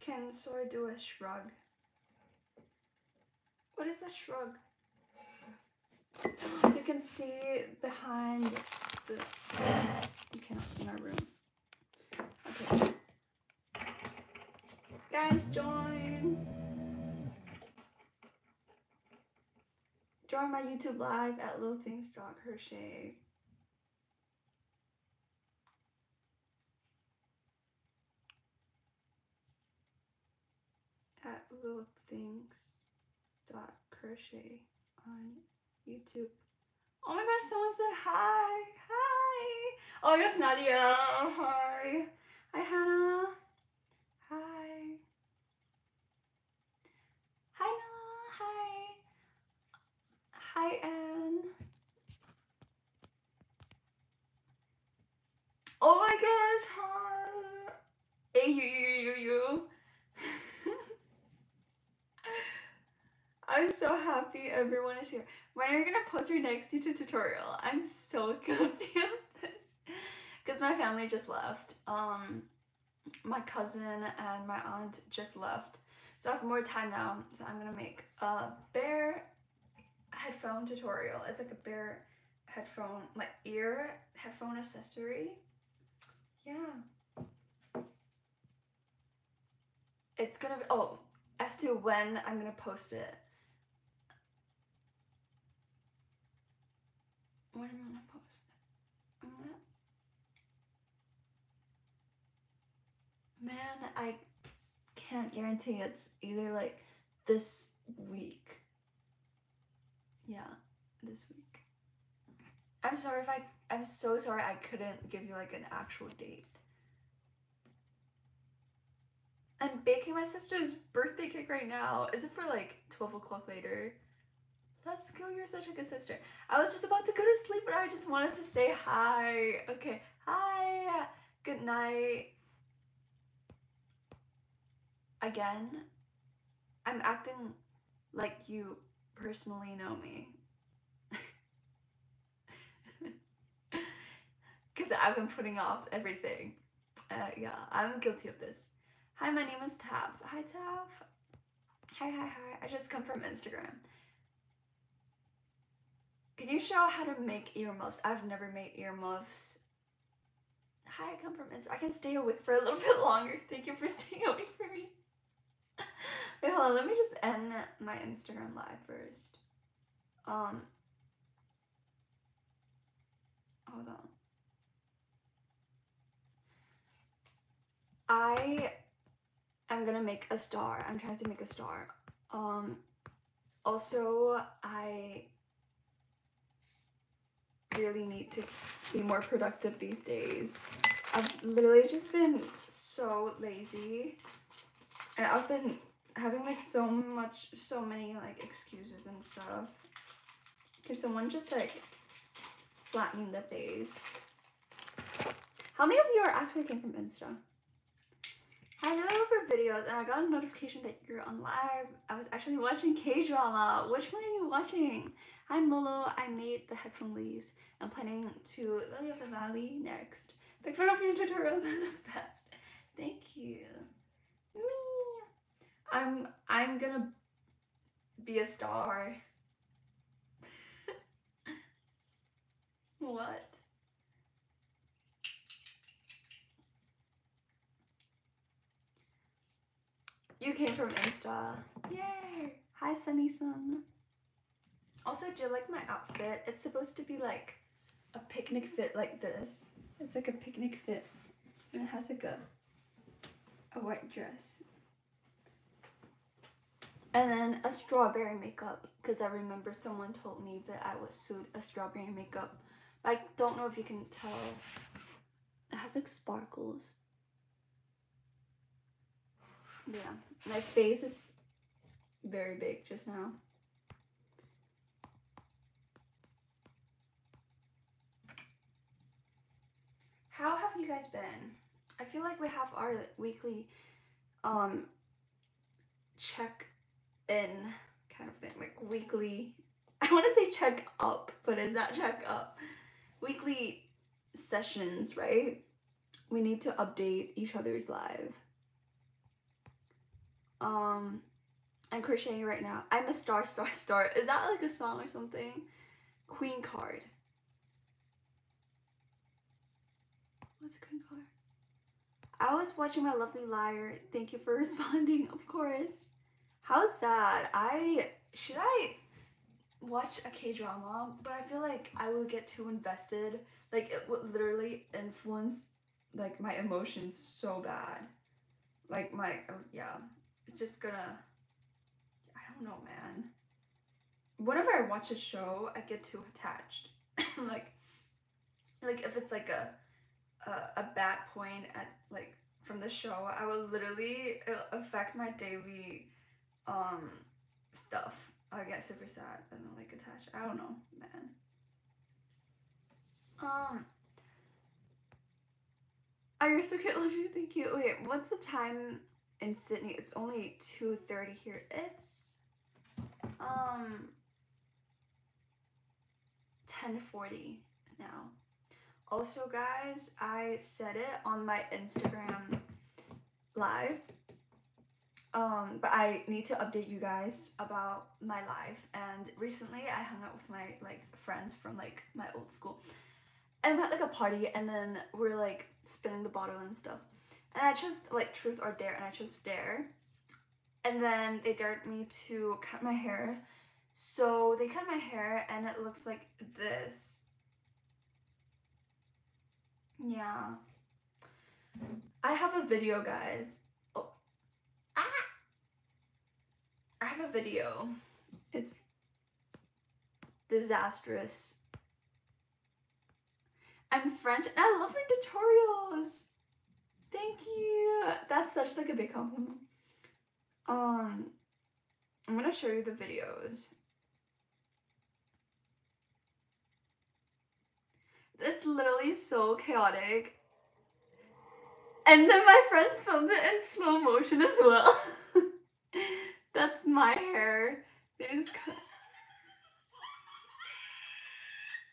Can Sora do a shrug? What is a shrug? You can see behind the. You cannot see my room. Okay. Guys, join! Join my YouTube live at Little Things dot Crochet. At Little Things dot Crochet on YouTube. Oh my gosh, someone said hi. Hi. Oh gosh, Nadia. Hi. Hi, Hannah. Hi. Hi, Noah. Hi. Hi, Anne. Oh my gosh, hi. Hey, you, you, you, you. I'm so happy everyone is here. When are you gonna post your next YouTube tutorial? I'm so guilty of this. Because my family just left. Um, my cousin and my aunt just left. So I have more time now. So I'm gonna make a bear headphone tutorial. It's like a bear headphone, like ear headphone accessory. Yeah. It's gonna be, oh, as to when I'm gonna post it. When I'm gonna post it? I'm gonna. Man, I can't guarantee it's either like this week. Yeah, this week. I'm sorry if I. I'm so sorry I couldn't give you like an actual date. I'm baking my sister's birthday cake right now. Is it for like 12 o'clock later? Let's go, you're such a good sister. I was just about to go to sleep, but I just wanted to say hi. Okay, hi. Good night. Again, I'm acting like you personally know me. Because I've been putting off everything. Uh, yeah, I'm guilty of this. Hi, my name is Tav. Hi, Tav. Hi, hi, hi. I just come from Instagram. Can you show how to make earmuffs? I've never made earmuffs. Hi, I come from Instagram. I can stay awake for a little bit longer. Thank you for staying awake for me. Wait, hold on. Let me just end my Instagram live first. Um. Hold on. I am gonna make a star. I'm trying to make a star. Um. Also, I really need to be more productive these days. I've literally just been so lazy and I've been having like so much so many like excuses and stuff. Can someone just like slap me in the face? How many of you are actually came from Insta? I know for videos and I got a notification that you're on live. I was actually watching K-drama. Which one are you watching? I'm Lolo. I made the headphone leaves. I'm planning to Lily of the Valley next. Big fan of your tutorials are the best. Thank you. Me. I'm I'm gonna be a star. what? You came from Insta. Yay! Hi, Sunny Sun. Also, do you like my outfit? It's supposed to be like a picnic fit like this. It's like a picnic fit. And it has like a, a white dress. And then a strawberry makeup. Because I remember someone told me that I would suit a strawberry makeup. I don't know if you can tell. It has like sparkles. Yeah, my face is very big just now. How have you guys been? I feel like we have our weekly um check in kind of thing, like weekly I want to say check up, but is that check up? Weekly sessions, right? We need to update each other's live. Um, I'm crocheting right now. I'm a star, star, star. Is that like a song or something? Queen card. What's a queen card? I was watching my lovely liar. Thank you for responding, of course. How's that? I should I watch a K drama, but I feel like I will get too invested. Like it would literally influence like my emotions so bad. Like my yeah, it's just gonna. I don't know, man. Whenever I watch a show, I get too attached. like, like if it's like a, a a bad point at like from the show, I will literally affect my daily um stuff. I get super sad and like attached. I don't know, man. Um. Oh, you're so cute. Love you. Thank you. Wait, what's the time in Sydney? It's only two thirty here. It's um ten forty now. Also, guys, I said it on my Instagram live um but i need to update you guys about my life. And recently i hung out with my like friends from like my old school. And we had like a party and then we're like spinning the bottle and stuff. And i chose like truth or dare and i chose dare. And then they dared me to cut my hair. So they cut my hair and it looks like this yeah i have a video guys Oh Ah! I have a video. It's disastrous. I'm French and I love your tutorials. Thank you. That's such like a big compliment. Um, I'm gonna show you the videos. It's literally so chaotic. And then my friends filmed it in slow motion as well. That's my hair. There's.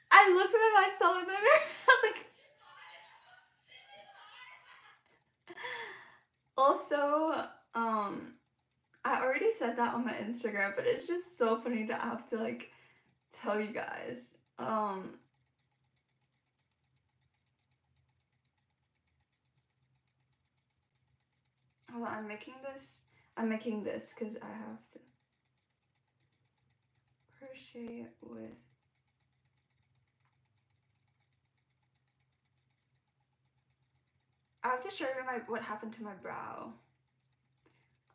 I looked at myself in the mirror. I was like. Also, um, I already said that on my Instagram, but it's just so funny that I have to like tell you guys. Um, hold on, I'm making this I'm making this because I have to crochet with I have to show you my what happened to my brow.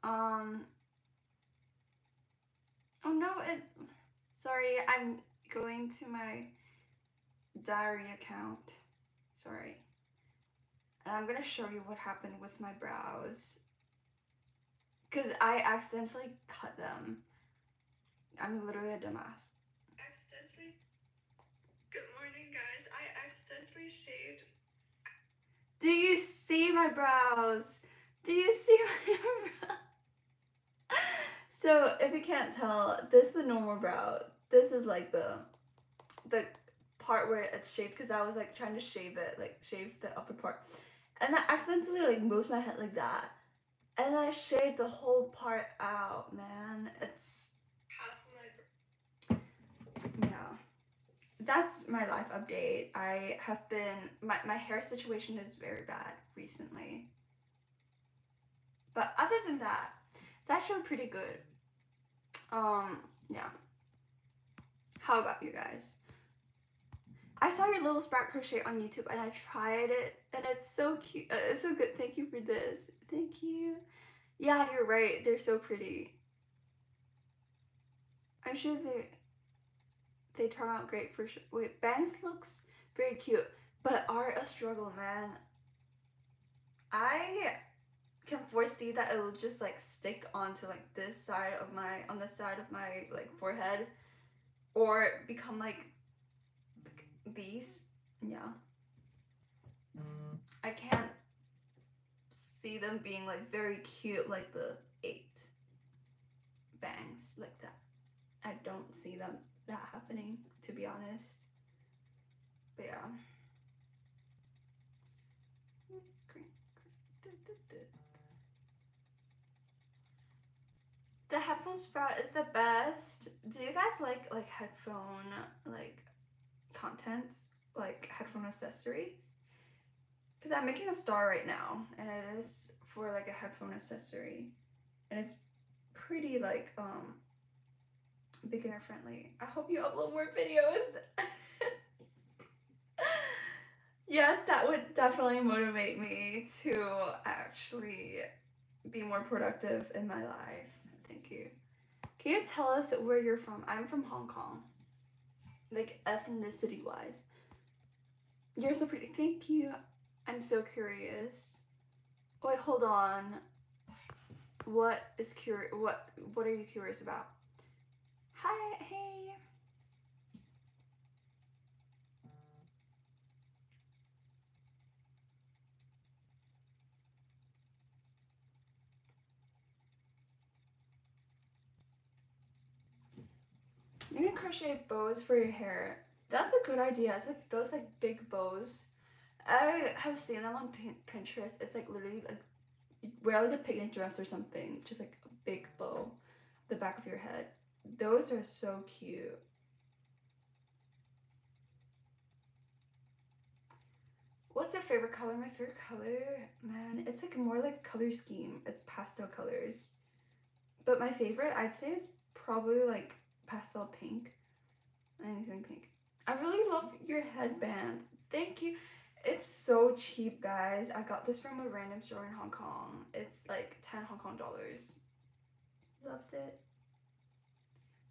Um Oh no, it sorry, I'm going to my diary account. Sorry. And I'm gonna show you what happened with my brows because I accidentally cut them. I'm literally a dumbass. Accidentally. Good morning, guys. I accidentally shaved. Do you see my brows? Do you see my brows? so, if you can't tell, this is the normal brow. This is like the the part where it's shaved because I was like trying to shave it, like shave the upper part. And I accidentally like moved my head like that and I shaved the whole part out, man. It's half my Yeah. That's my life update. I have been my, my hair situation is very bad recently. But other than that, it's actually pretty good. Um, yeah. How about you guys? I saw your little sprout crochet on YouTube and I tried it and it's so cute. Uh, it's so good. Thank you for this. Thank you. Yeah, you're right. They're so pretty. I'm sure they they turn out great for sure. Wait, Bangs looks very cute, but are a struggle, man. I can foresee that it'll just like stick onto like this side of my on the side of my like forehead or become like these. Yeah. I can't see them being like very cute like the eight bangs like that. I don't see them that happening to be honest. But yeah. The headphone sprout is the best. Do you guys like like headphone like contents like headphone accessories? Because I'm making a star right now, and it is for like a headphone accessory, and it's pretty like um beginner friendly. I hope you upload more videos. yes, that would definitely motivate me to actually be more productive in my life. Thank you. Can you tell us where you're from? I'm from Hong Kong. Like ethnicity wise. You're so pretty. Thank you. I'm so curious. Wait, hold on. What is curious? What What are you curious about? Hi, hey. You can crochet bows for your hair. That's a good idea. It's like those like big bows. I have seen them on Pinterest. It's like literally like wear like a picnic dress or something, just like a big bow, the back of your head. Those are so cute. What's your favorite color? My favorite color, man, it's like more like color scheme. It's pastel colors. But my favorite, I'd say, is probably like pastel pink. Anything pink. I really love your headband. Thank you. It's so cheap, guys. I got this from a random store in Hong Kong. It's like 10 Hong Kong dollars. Loved it.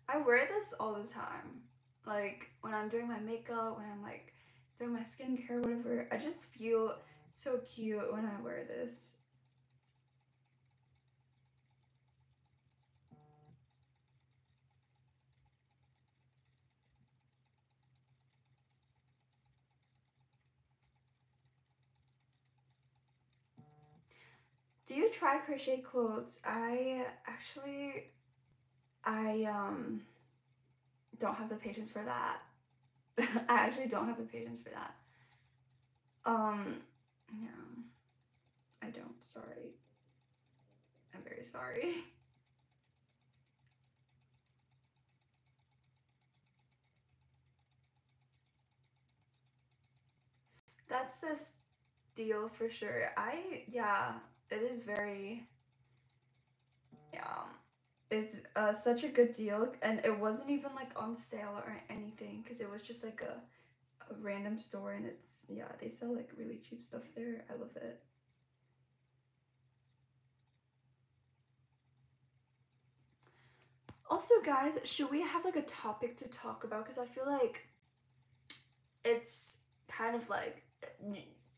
I wear this all the time. Like when I'm doing my makeup, when I'm like doing my skincare, whatever. I just feel so cute when I wear this. Do you try crochet clothes? I actually I um don't have the patience for that. I actually don't have the patience for that. Um no. I don't, sorry. I'm very sorry. That's a deal for sure. I yeah, it is very yeah it's uh, such a good deal and it wasn't even like on sale or anything because it was just like a, a random store and it's yeah they sell like really cheap stuff there. I love it. Also guys should we have like a topic to talk about? Because i feel like it's kind of like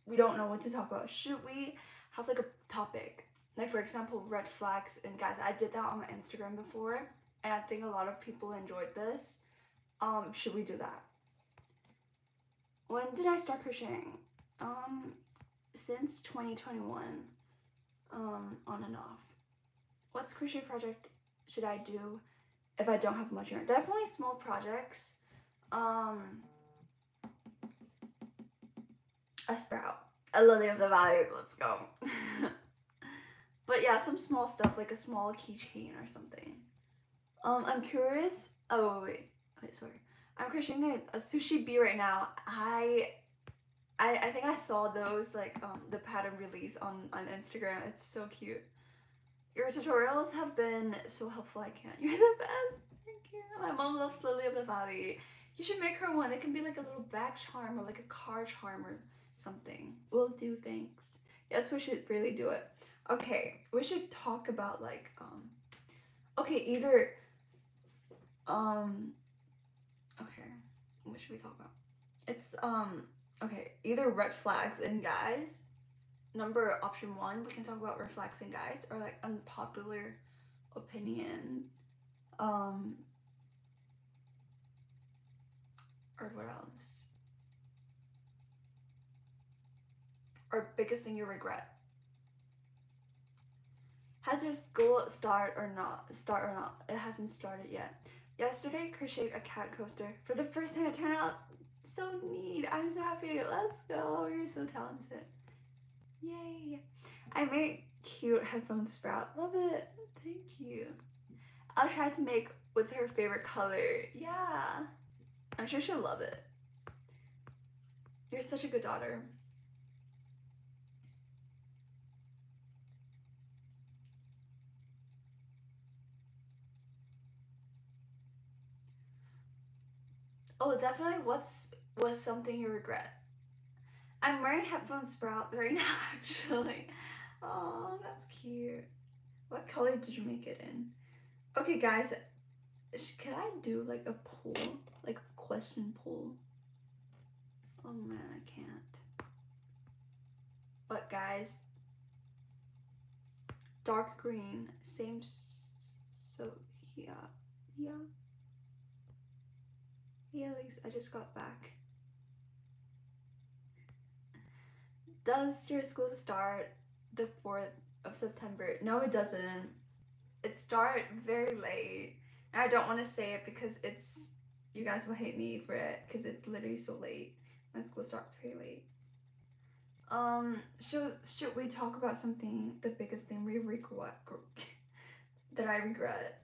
we don't know what to talk about. Should we have like a topic. Like for example, red flags. And guys, I did that on my Instagram before, and I think a lot of people enjoyed this. Um, should we do that? When did I start crocheting? Um, since 2021. Um, on and off. What's crochet project should I do if I don't have much yarn? Definitely small projects. Um, a sprout a lily of the valley. Let's go. but yeah, some small stuff like a small keychain or something. Um, I'm curious. Oh wait, wait, wait sorry. I'm crocheting a, a sushi bee right now. I, I, I think I saw those like um the pattern release on on Instagram. It's so cute. Your tutorials have been so helpful. I can't. You're the best. Thank you. My mom loves Lily of the Valley. You should make her one. It can be like a little back charm or like a car charm or something. We'll do thanks. Yes, we should really do it. Okay, we should talk about like um okay, either um okay, what should we talk about? It's um okay, either red flags in guys. Number option one, we can talk about red flags in guys or like unpopular opinion. Um or what else? Or biggest thing you regret? Has your school start or not? Start or not? It hasn't started yet. Yesterday, crocheted a cat coaster. For the first time, it turned out so neat. I'm so happy. Let's go. You're so talented. Yay. I made cute headphone sprout. Love it. Thank you. I'll try to make with her favorite color. Yeah. I'm sure she'll love it. You're such a good daughter. Oh, definitely. What's was something you regret? I'm wearing headphone sprout right now, actually. Oh, that's cute. What color did you make it in? Okay, guys, can I do like a poll, like a question poll? Oh man, I can't. But guys, dark green, same. So yeah, yeah. Yeah, Alex, I just got back. Does your school start the 4th of September? No, it doesn't. It start very late. I don't want to say it because it's you guys will hate me for it because it's literally so late. My school starts very late. Um, should should we talk about something the biggest thing we regret that I regret?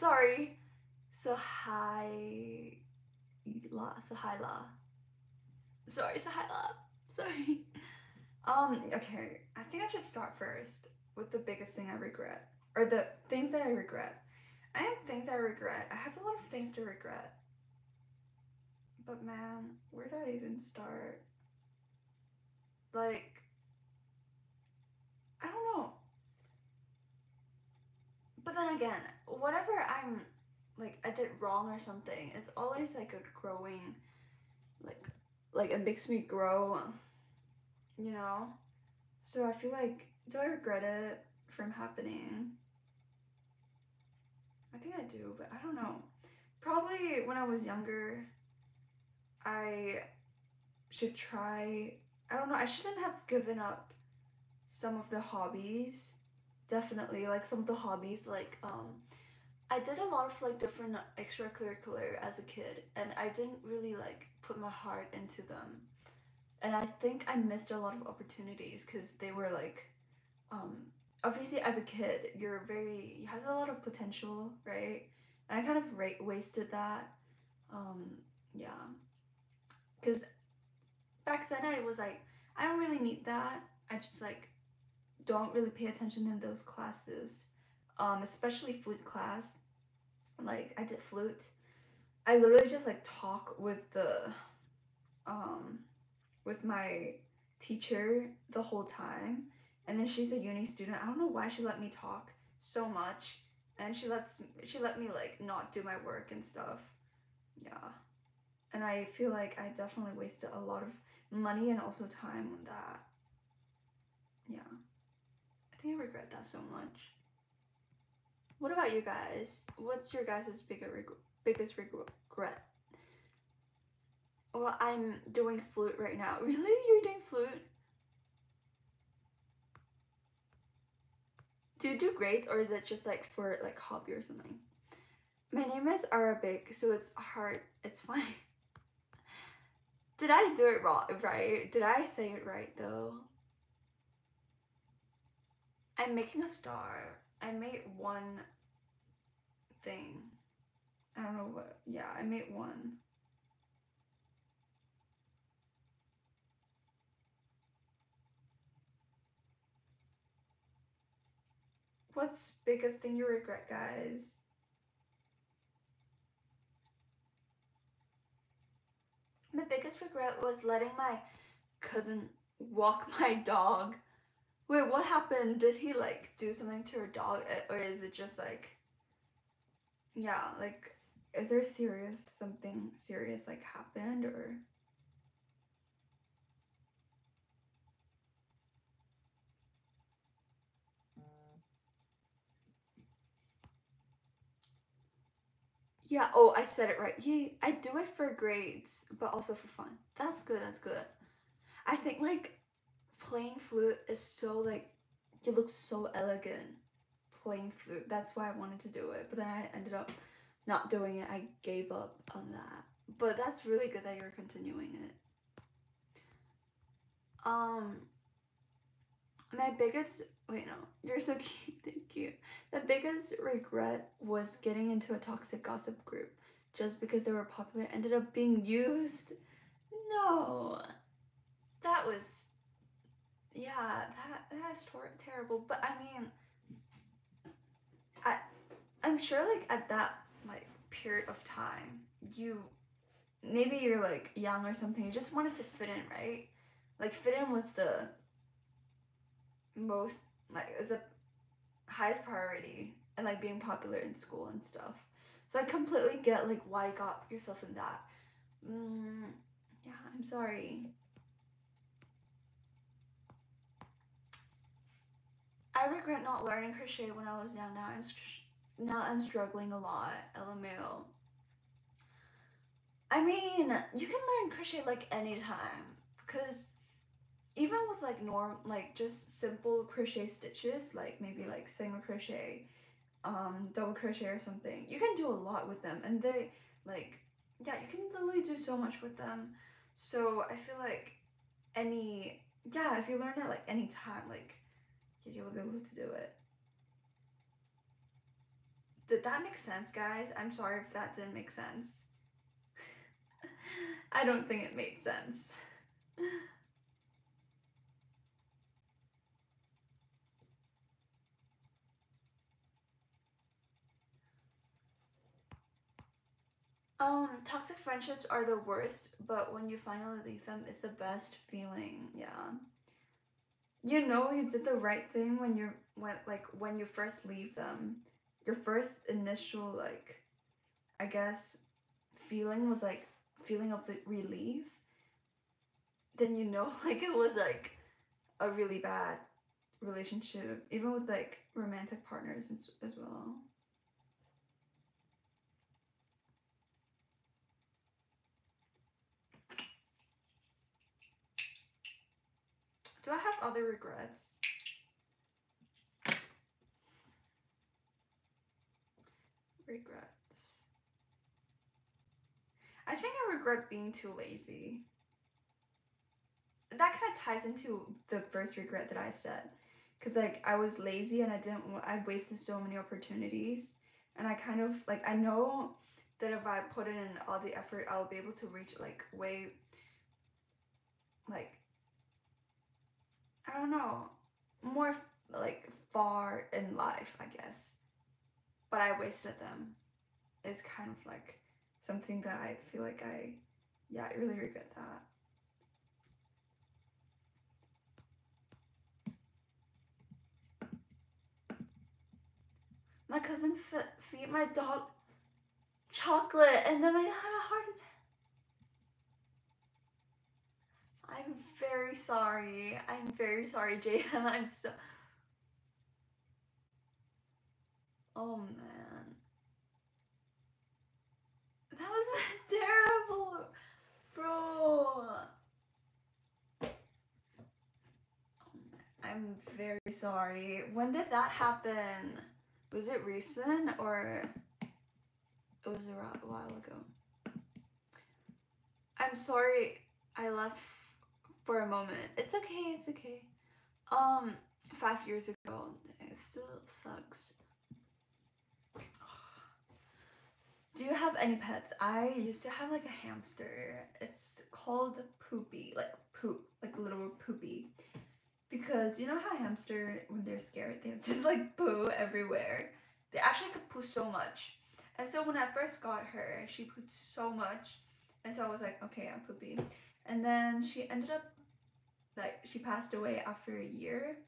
Sorry. So hi la so hi la. Sorry, so hi la. Sorry. Um, okay. I think I should start first with the biggest thing I regret. Or the things that I regret. I have things I regret. I have a lot of things to regret. But man, where do I even start? Like, I don't know. But then again, whatever I'm like I did wrong or something, it's always like a growing like like it makes me grow you know? So I feel like do I regret it from happening? I think I do, but I don't know. Probably when I was younger, I should try. I don't know, I shouldn't have given up some of the hobbies. Definitely, like some of the hobbies, like, um, I did a lot of like different extracurricular as a kid, and I didn't really like put my heart into them. And I think I missed a lot of opportunities because they were like, um, obviously as a kid you're very you has a lot of potential right? And i kind of ra- wasted that um yeah. Because back then i was like i don't really need that. I just like don't really pay attention in those classes um especially flute class like i did flute i literally just like talk with the um with my teacher the whole time and then she's a uni student. I don't know why she let me talk so much, and she lets she let me like not do my work and stuff. Yeah, and I feel like I definitely wasted a lot of money and also time on that. Yeah, think I regret that so much. What about you guys? What's your guys' biggest reg- biggest regret? Well, I'm doing flute right now. Really? You're doing flute? do you do grades or is it just like for like hobby or something? My name is Arabic, so it's hard. It's fine. Did I do it wrong? Right? Did I say it right though? I'm making a star. I made one thing. I don't know what. Yeah, I made one. What's biggest thing you regret, guys? My biggest regret was letting my cousin walk my dog. Wait, what happened? Did he like do something to her dog eh, or is it just like yeah, like is there serious something serious like happened or Yeah, oh, I said it right. Yeah, I do it for grades, but also for fun. That's good, that's good. I think, like, playing flute is so, like, you look so elegant playing flute. That's why I wanted to do it, but then I ended up not doing it. I gave up on that. But that's really good that you're continuing it. Um, my biggest wait no you're so cute thank you the biggest regret was getting into a toxic gossip group just because they were popular ended up being used no that was yeah that that's tor- terrible but i mean i i'm sure like at that like period of time you maybe you're like young or something you just wanted to fit in right? Like fit in was the most like is the highest priority and like being popular in school and stuff. So i completely get like why you got yourself in that. Mm, yeah i'm sorry i regret not learning crochet when i was young. Now i'm now i'm struggling a lot. Lmao i mean you can learn crochet like anytime. Because even with like norm like just simple crochet stitches like maybe like single crochet um double crochet or something you can do a lot with them. And they like yeah you can literally do so much with them. So i feel like any yeah if you learn it like any time like you'll be able to do it did that make sense guys i'm sorry if that didn't make sense i don't think it made sense Um, toxic friendships are the worst, but when you finally leave them, it's the best feeling. Yeah. You know you did the right thing when you're when like when you first leave them. Your first initial like I guess feeling was like feeling of relief. Then you know like it was like a really bad relationship, even with like romantic partners as, as well. Do I have other regrets? Regrets. I think I regret being too lazy. That kind of ties into the first regret that I said. Cause like I was lazy and I didn't. I wasted so many opportunities, and I kind of like I know that if I put in all the effort, I'll be able to reach like way like I don't know, more like far in life, I guess. But I wasted them. It's kind of like something that I feel like I, yeah, I really regret that. My cousin f- feed my dog chocolate and then I had a heart attack. I'm very sorry. I'm very sorry, Jayden. I'm so. Oh man. That was terrible, bro. Oh, I'm very sorry. When did that happen? Was it recent or it was a while ago? I'm sorry I left for a moment. It's okay, it's okay. Um, five years ago, it still sucks. Do you have any pets? I used to have like a hamster. It's called Poopy, like poop, like little Poopy. Because you know how hamster, when they're scared, they just like poo everywhere. They actually could poo so much. And so when I first got her, she pooed so much. And so I was like, okay, I'm Poopy. And then she ended up like she passed away after a year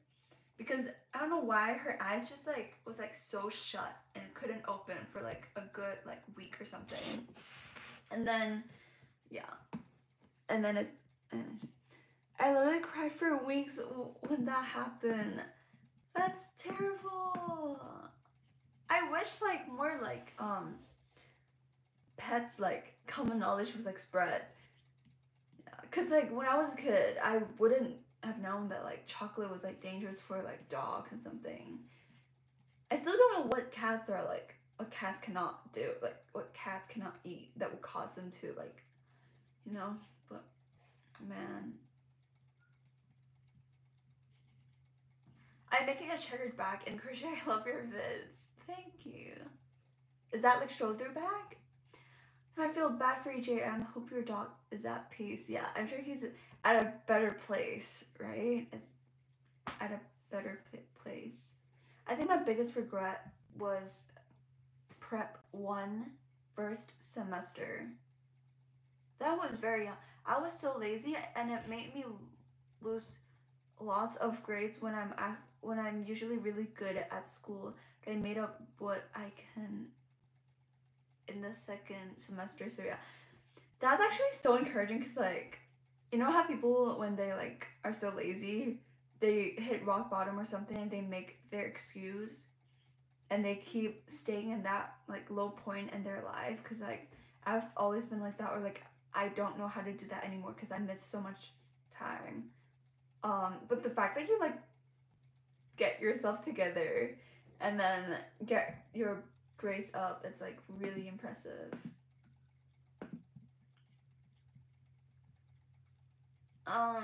because I don't know why her eyes just like was like so shut and couldn't open for like a good like week or something. And then yeah. And then it's and I literally cried for weeks when that happened. That's terrible. I wish like more like um pets like common knowledge was like spread Cause like when I was a kid, I wouldn't have known that like chocolate was like dangerous for like dogs and something. I still don't know what cats are like. What cats cannot do, like what cats cannot eat that would cause them to like, you know. But man, I'm making a checkered back and crochet. I love your vids. Thank you. Is that like shoulder back? I feel bad for EJM. Hope your dog is at peace. Yeah, I'm sure he's at a better place, right? It's at a better place. I think my biggest regret was prep one first semester. That was very. I was so lazy and it made me lose lots of grades when I'm at, when I'm usually really good at school. But I made up what I can in the second semester. So yeah, that's actually so encouraging because like, you know how people when they like are so lazy, they hit rock bottom or something and they make their excuse and they keep staying in that like low point in their life because like I've always been like that or like I don't know how to do that anymore because I miss so much time. Um, but the fact that you like get yourself together and then get your grades up, it's like really impressive. Um,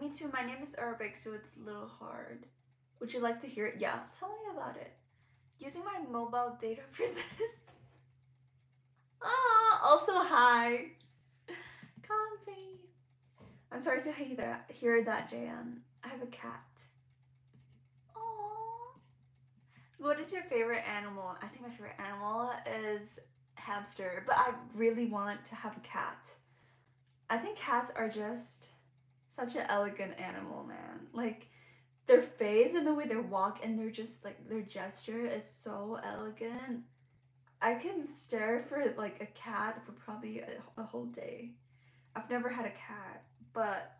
me too. My name is Arabic, so it's a little hard. Would you like to hear it? Yeah, tell me about it. Using my mobile data for this. Ah, also hi. Comfy. I'm sorry to hear that, hear that, JM. I have a cat. Aww. What is your favorite animal? I think my favorite animal is hamster, but I really want to have a cat. I think cats are just such an elegant animal, man. Like their face and the way they walk and they're just like their gesture is so elegant I can stare for like a cat for probably a, a whole day. I've never had a cat, but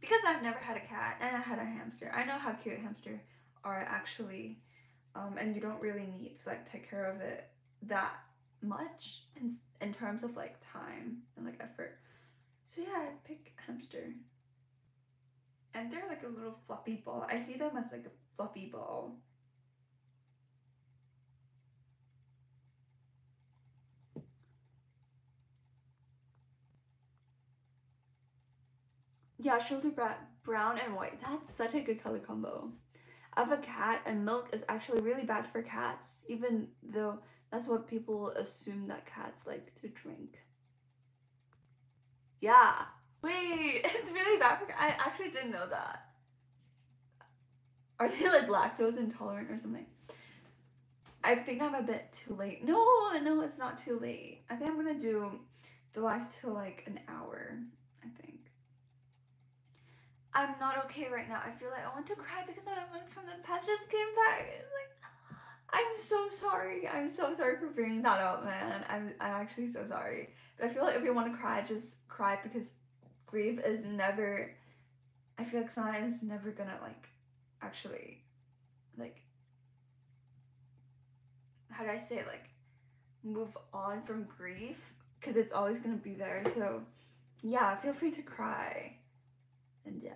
because I've never had a cat and I had a hamster, I know how cute hamster are actually, um, and you don't really need to like take care of it that much in in terms of like time and like effort. So yeah, I pick hamster. And they're like a little fluffy ball. I see them as like a fluffy ball. Yeah, shoulder brown and white. That's such a good color combo. I have a cat and milk is actually really bad for cats, even though that's what people assume that cats like to drink. Yeah. Wait, it's really bad for I actually didn't know that. Are they like lactose intolerant or something? I think I'm a bit too late. No, no, it's not too late. I think I'm gonna do the live till like an hour. I think. I'm not okay right now. I feel like I want to cry because I went from the past just came back. It's like I'm so sorry. I'm so sorry for bringing that up, man. I'm I'm actually so sorry. But I feel like if you want to cry, just cry because grief is never. I feel like someone is never gonna like, actually, like. How do I say it? like, move on from grief because it's always gonna be there. So, yeah, feel free to cry. And yeah.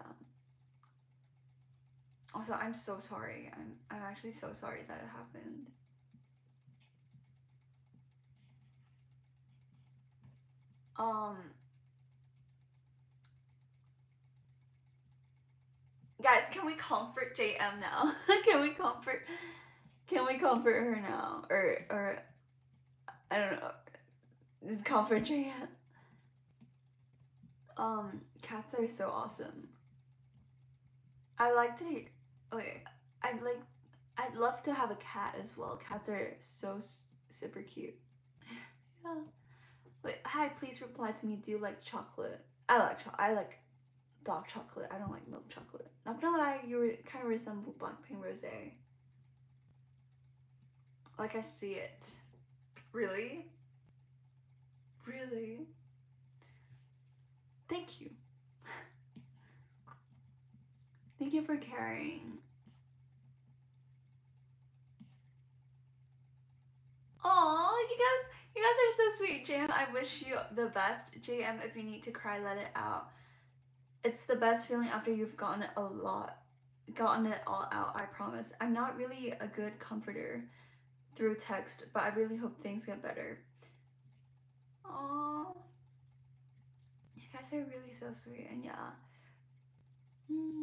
Also, I'm so sorry. I'm I'm actually so sorry that it happened. Um Guys, can we comfort JM now? can we comfort can we comfort her now? Or or I don't know. Comfort JM. Um, cats are so awesome. I like to. Okay, I'd like. I'd love to have a cat as well. Cats are so super cute. Yeah. Wait, hi. Please reply to me. Do you like chocolate? I like cho- I like dark chocolate. I don't like milk chocolate. Not gonna lie, you re- kind of resemble Blackpink Rose. Like I see it. Really? Really? Thank you. Thank you for caring. Oh, you guys, you guys are so sweet. Jam. I wish you the best. JM, if you need to cry, let it out. It's the best feeling after you've gotten a lot, gotten it all out, I promise. I'm not really a good comforter through text, but I really hope things get better. Oh. You guys are really so sweet, and yeah. Hmm.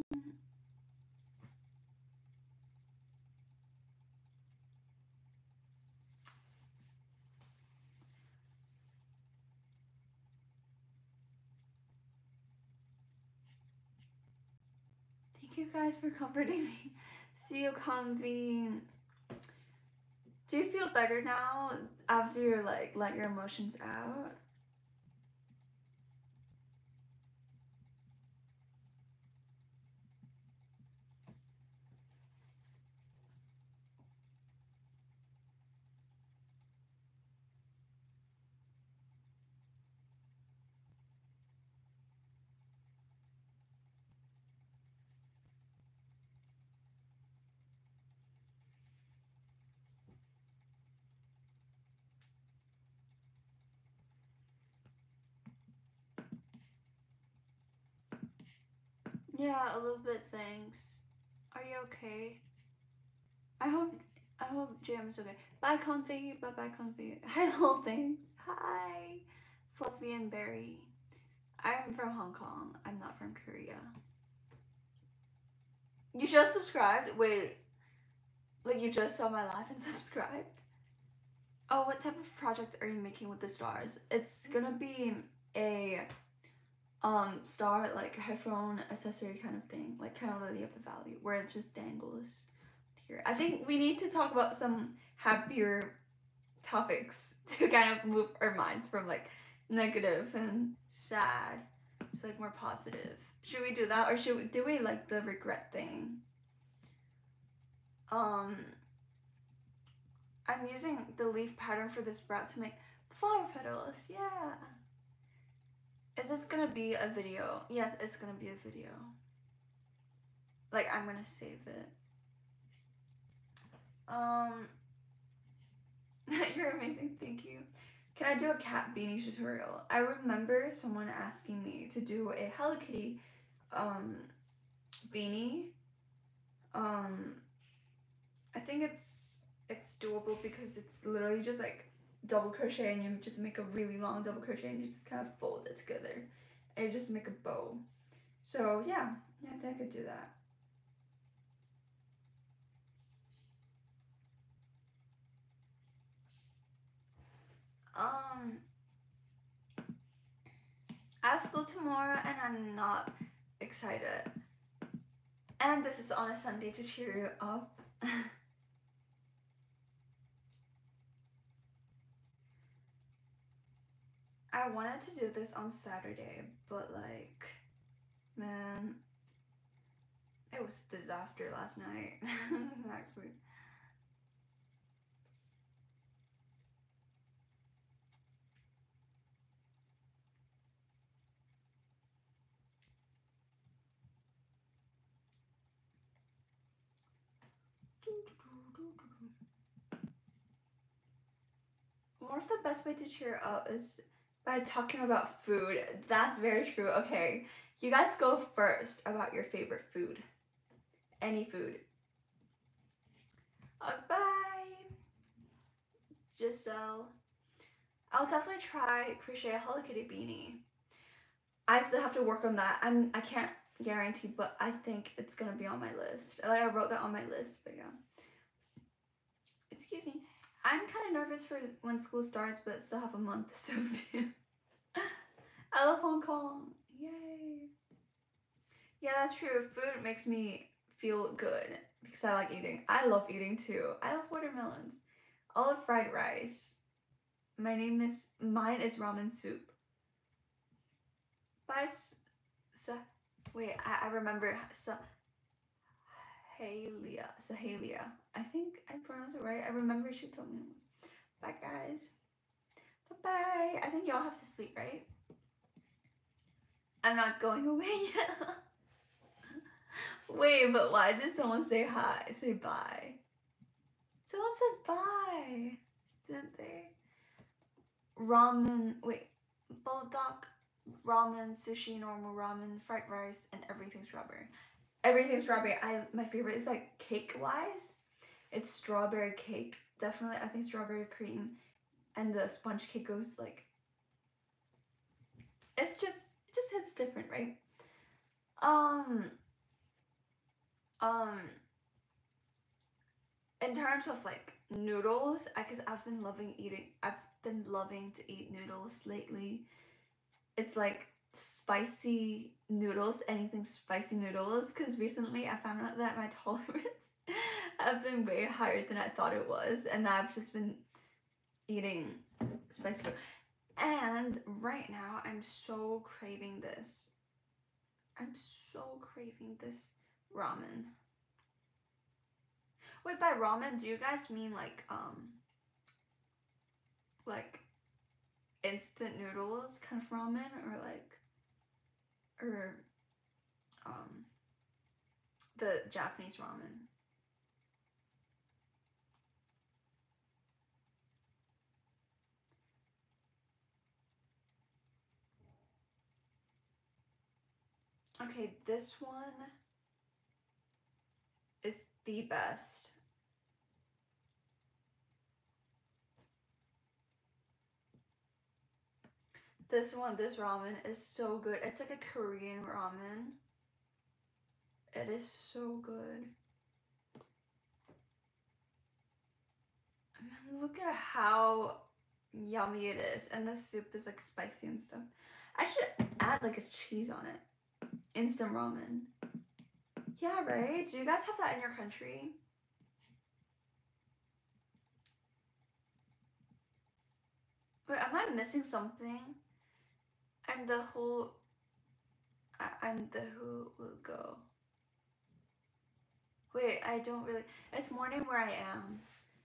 Thank you guys for comforting me. See you convene. Do you feel better now after you're like let your emotions out? Yeah, a little bit. Thanks. Are you okay? I hope I hope Jim's okay. Bye, Comfy. Bye, bye, Comfy. Hi, little things. Hi, Fluffy and Berry. I'm from Hong Kong. I'm not from Korea. You just subscribed? Wait, like you just saw my live and subscribed? Oh, what type of project are you making with the stars? It's gonna be a um star like headphone accessory kind of thing, like kind of Lily of the Valley, where it just dangles here. I think we need to talk about some happier topics to kind of move our minds from like negative and sad to like more positive. Should we do that or should we do we like the regret thing? Um I'm using the leaf pattern for this sprout to make flower petals. Yeah. Is this gonna be a video? Yes, it's gonna be a video. Like I'm gonna save it. Um You're amazing, thank you. Can I do a cat beanie tutorial? I remember someone asking me to do a Hello Kitty um beanie. Um I think it's it's doable because it's literally just like double crochet and you just make a really long double crochet and you just kind of fold it together and just make a bow. So yeah, yeah, I think I could do that. Um, I have school tomorrow and I'm not excited. And this is on a Sunday to cheer you up. I wanted to do this on Saturday, but like, man, it was disaster last night. actually. One of the best way to cheer up is by talking about food. That's very true. Okay, you guys go first about your favorite food. Any food. Uh, bye, Giselle. I'll definitely try crochet a Hello Kitty beanie. I still have to work on that. I'm I can't guarantee, but I think it's gonna be on my list. Like I wrote that on my list, but yeah. Excuse me. I'm kind of nervous for when school starts, but still have a month, so I love Hong Kong. Yay. Yeah, that's true. Food makes me feel good because I like eating. I love eating too. I love watermelons. I love fried rice. My name is, mine is ramen soup. By, sa, wait, I, I remember, sa, Sahalia. Sahalia. I think I pronounced it right. I remember she told me it was. Bye, guys. Bye-bye. I think y'all have to sleep, right? I'm not going away yet. Wait, but why did someone say hi? Say bye. Someone said bye. Didn't they? Ramen. Wait. Buldak ramen, sushi, normal ramen, fried rice, and everything strawberry everything strawberry. I my favorite is like cake wise. It's strawberry cake. Definitely I think strawberry cream and the sponge cake goes like it's just it just hits different, right? Um Um, in terms of like noodles, I cause I've been loving eating. I've been loving to eat noodles lately. It's like spicy noodles, anything spicy noodles. Cause recently I found out that my tolerance have been way higher than I thought it was, and I've just been eating spicy food. And right now, I'm so craving this. I'm so craving this ramen. Wait, by ramen, do you guys mean like um like instant noodles kind of ramen or like or um the Japanese ramen? Okay, this one is the best. This one, this ramen is so good. It's like a Korean ramen. It is so good. Man, look at how yummy it is. And the soup is like spicy and stuff. I should add like a cheese on it. Instant ramen. Yeah, right? Do you guys have that in your country? Wait, am I missing something? I'm the who. I, I'm the who will go. Wait, I don't really. It's morning where I am.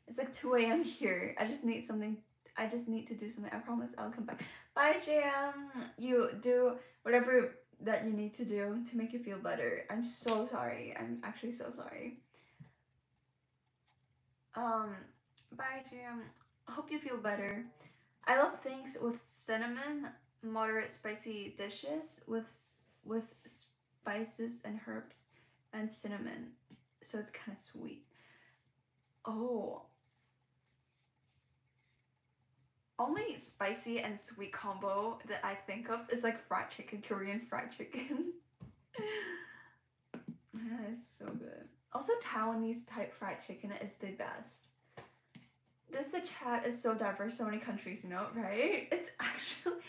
It's like 2 a.m. here. I just need something. I just need to do something. I promise I'll come back. Bye, JM. You do whatever that you need to do to make you feel better. I'm so sorry. I'm actually so sorry. Um, bye, JM. Hope you feel better. I love things with cinnamon, moderate spicy dishes with with spices and herbs and cinnamon. So it's kind of sweet. Oh. Only spicy and sweet combo that I think of is like fried chicken, Korean fried chicken. yeah, it's so good. Also, Taiwanese type fried chicken is the best. This the chat is so diverse, so many countries, you know, right? It's actually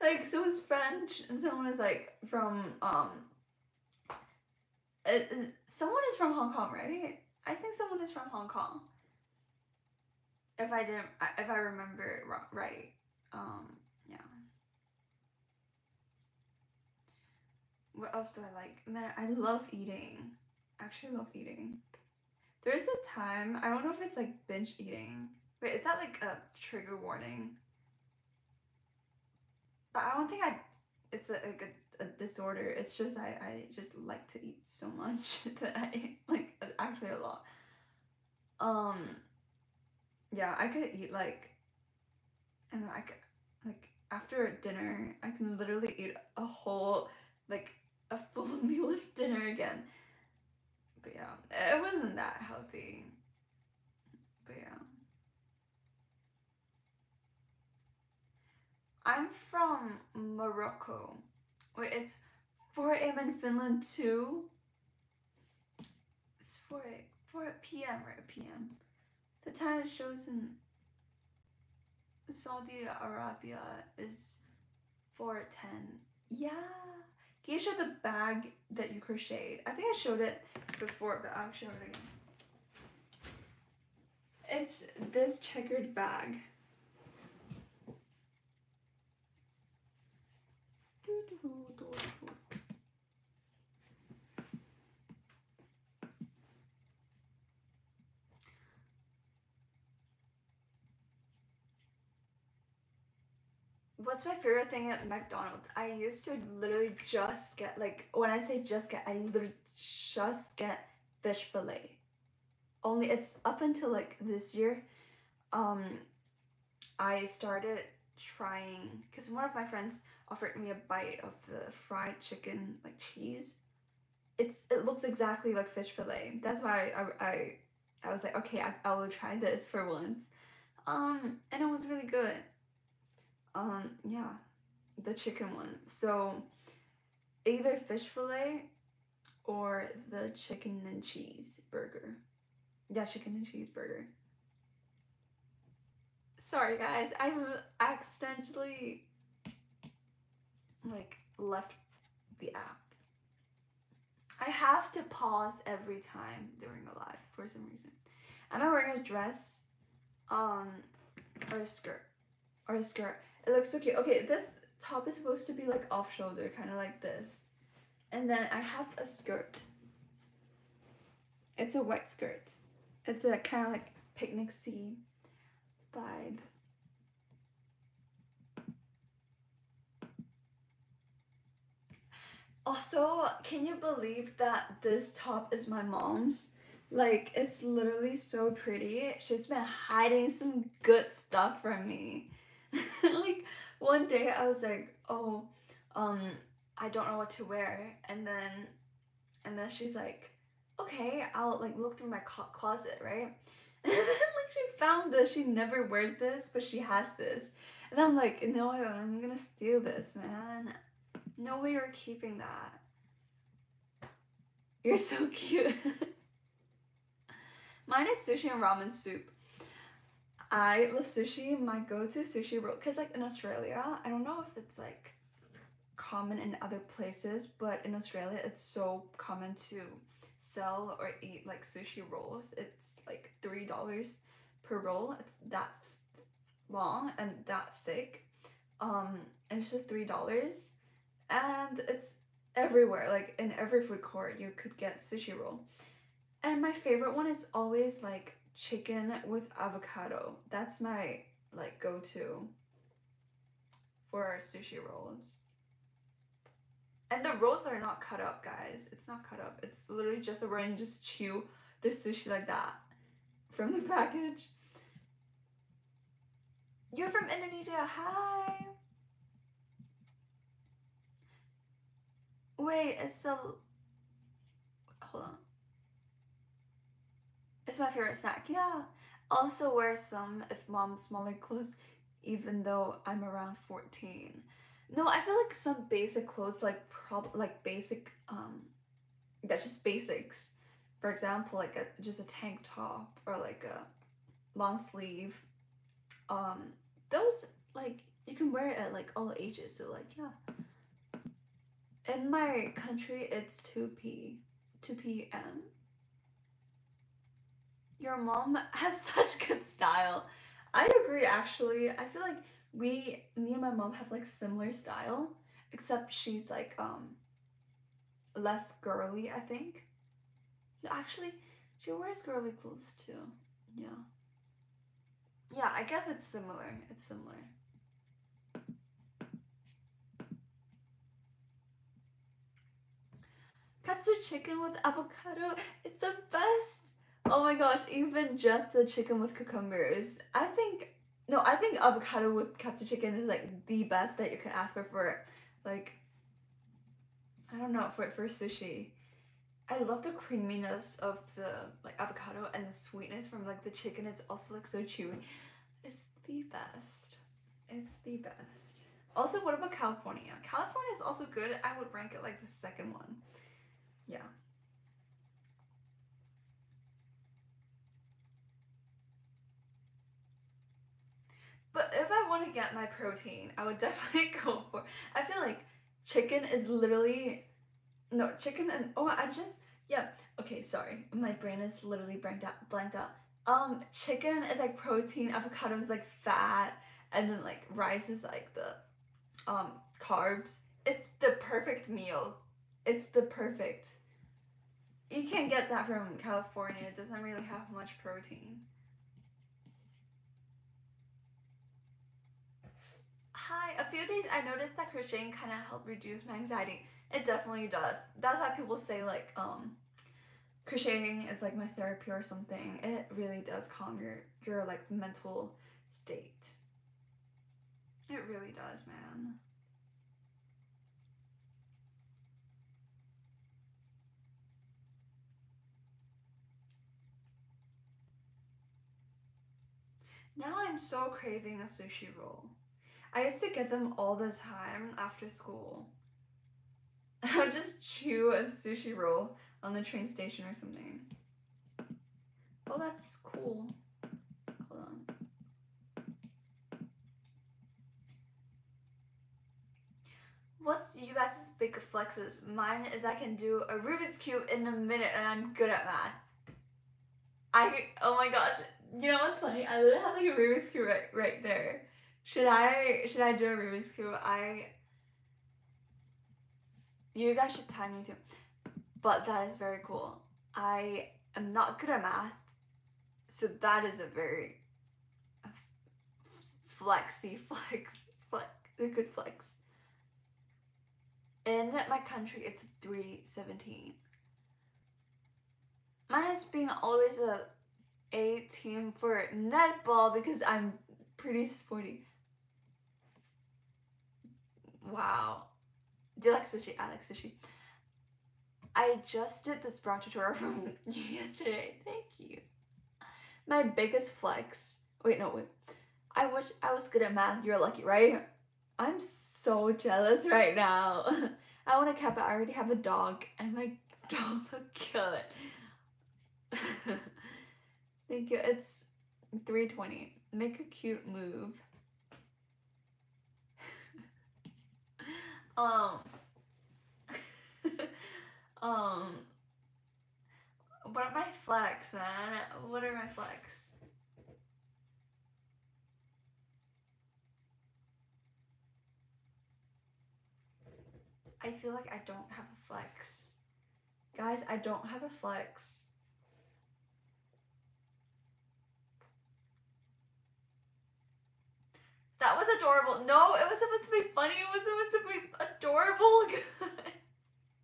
like someone's French and someone is like from um. It, someone is from Hong Kong, right? I think someone is from Hong Kong. If I didn't, if I remember it ri- right, um, yeah. What else do I like? Man, I love eating. Actually, love eating. There's a time I don't know if it's like binge eating. Wait, is that like a trigger warning? But I don't think I. It's a, like a, a disorder. It's just I I just like to eat so much that I like actually a lot. Um. Yeah, I could eat like. I know. I could like after dinner. I can literally eat a whole like a full meal of dinner again. But yeah, it wasn't that healthy. But yeah. I'm from Morocco. Wait, it's 4 a.m. in Finland too. It's 4 a- 4 p.m. right PM. The time in Saudi Arabia is 4:10. Yeah. Can you show the bag that you crocheted? I think I showed it before, but I'll show it again. It's this checkered bag. What's my favorite thing at McDonald's? I used to literally just get like when I say just get, I literally just get fish fillet. Only it's up until like this year. Um, I started trying because one of my friends offered me a bite of the fried chicken like cheese. It's it looks exactly like fish fillet. That's why I I, I was like okay I, I will try this for once. Um, and it was really good. Um, yeah, the chicken one. So either fish fillet or the chicken and cheese burger. Yeah, chicken and cheese burger. Sorry guys, I accidentally like left the app. I have to pause every time during a live for some reason. Am I wearing a dress? Um or a skirt. Or a skirt. It looks so cute. Okay, this top is supposed to be like off shoulder, kind of like this. And then I have a skirt. It's a white skirt. It's a kind of like picnic scene vibe. Also, can you believe that this top is my mom's? Like, it's literally so pretty. She's been hiding some good stuff from me. like, one day I was like, oh, um, I don't know what to wear. And then, and then she's like, okay, I'll like look through my closet, right? And then like she found this. She never wears this, but she has this. And I'm like, no, I'm gonna steal this, man. No way you're keeping that. You're so cute. Mine is sushi and ramen soup. I love sushi. My go-to sushi roll, cause like in Australia, I don't know if it's like common in other places, but in Australia, it's so common to sell or eat like sushi rolls. It's like three dollars per roll. It's that long and that thick. Um, and it's just three dollars, and it's everywhere. Like in every food court, you could get sushi roll. And my favorite one is always like chicken with avocado. That's my like go-to for our sushi rolls. And the rolls are not cut up, guys. It's not cut up. It's literally just a roll and just chew the sushi like that from the package. You're from Indonesia. Hi. Wait, it's a. Hold on. It's my favorite snack. Yeah. Also wear some if mom's smaller clothes, even though I'm around 14. No, I feel like some basic clothes, like prob like basic, um, that's just basics. For example, like a just a tank top or like a long sleeve. Um, those like you can wear it at like all ages. So like yeah. In my country, it's two p, two p.m. Your mom has such good style. I agree. Actually, I feel like we me and my mom have like similar style except she's like um less girly i think. Actually she wears girly clothes too. Yeah. Yeah i guess it's similar. It's similar. Katsu chicken with avocado it's the best oh my gosh even just the chicken with cucumbers i think no, I think avocado with katsu chicken is like the best that you can ask for for like I don't know for for sushi. I love the creaminess of the like avocado and the sweetness from like the chicken. It's also like so chewy. It's the best. It's the best. Also, what about California? California is also good. I would rank it like the second one. Yeah. But if I want to get my protein, I would definitely go for. I feel like chicken is literally, no chicken and oh I just yeah okay sorry my brain is literally blanked out blanked out. Um, chicken is like protein, avocado is like fat, and then like rice is like the um carbs. It's the perfect meal. It's the perfect. You can't get that from California. It doesn't really have much protein. Hi, a few days I noticed that crocheting kind of helped reduce my anxiety. It definitely does. That's why people say like um crocheting is like my therapy or something. It really does calm your your like mental state. It really does, man. Now I'm so craving a sushi roll. I used to get them all the time after school. I would just chew a sushi roll on the train station or something. Oh, that's cool. Hold on. What's you guys' big flexes? Mine is I can do a Rubik's Cube in a minute and I'm good at math. I, oh my gosh. You know what's funny? I literally have like a Rubik's Cube right, right there. Should I, should I do a Rubik's Cube? I, you guys should tag me too. But that is very cool. I am not good at math. So that is a very flexy flex, flex, a good flex. In my country, it's 317. Mine is being always a A team for netball because I'm pretty sporty. Wow. You like sushi? I like sushi. I just did this brow tutorial from yesterday. Thank you. My biggest flex. Wait, no, wait. I wish I was good at math. You're lucky, right? I'm so jealous right now. I want a cat, but I already have a dog, and my dog will kill it. Thank you. It's 320. Make a cute move. Um. um. What are my flex, man? What are my flex? I feel like I don't have a flex. Guys, I don't have a flex. That was adorable. No, it was supposed to be funny. It was supposed to be adorable.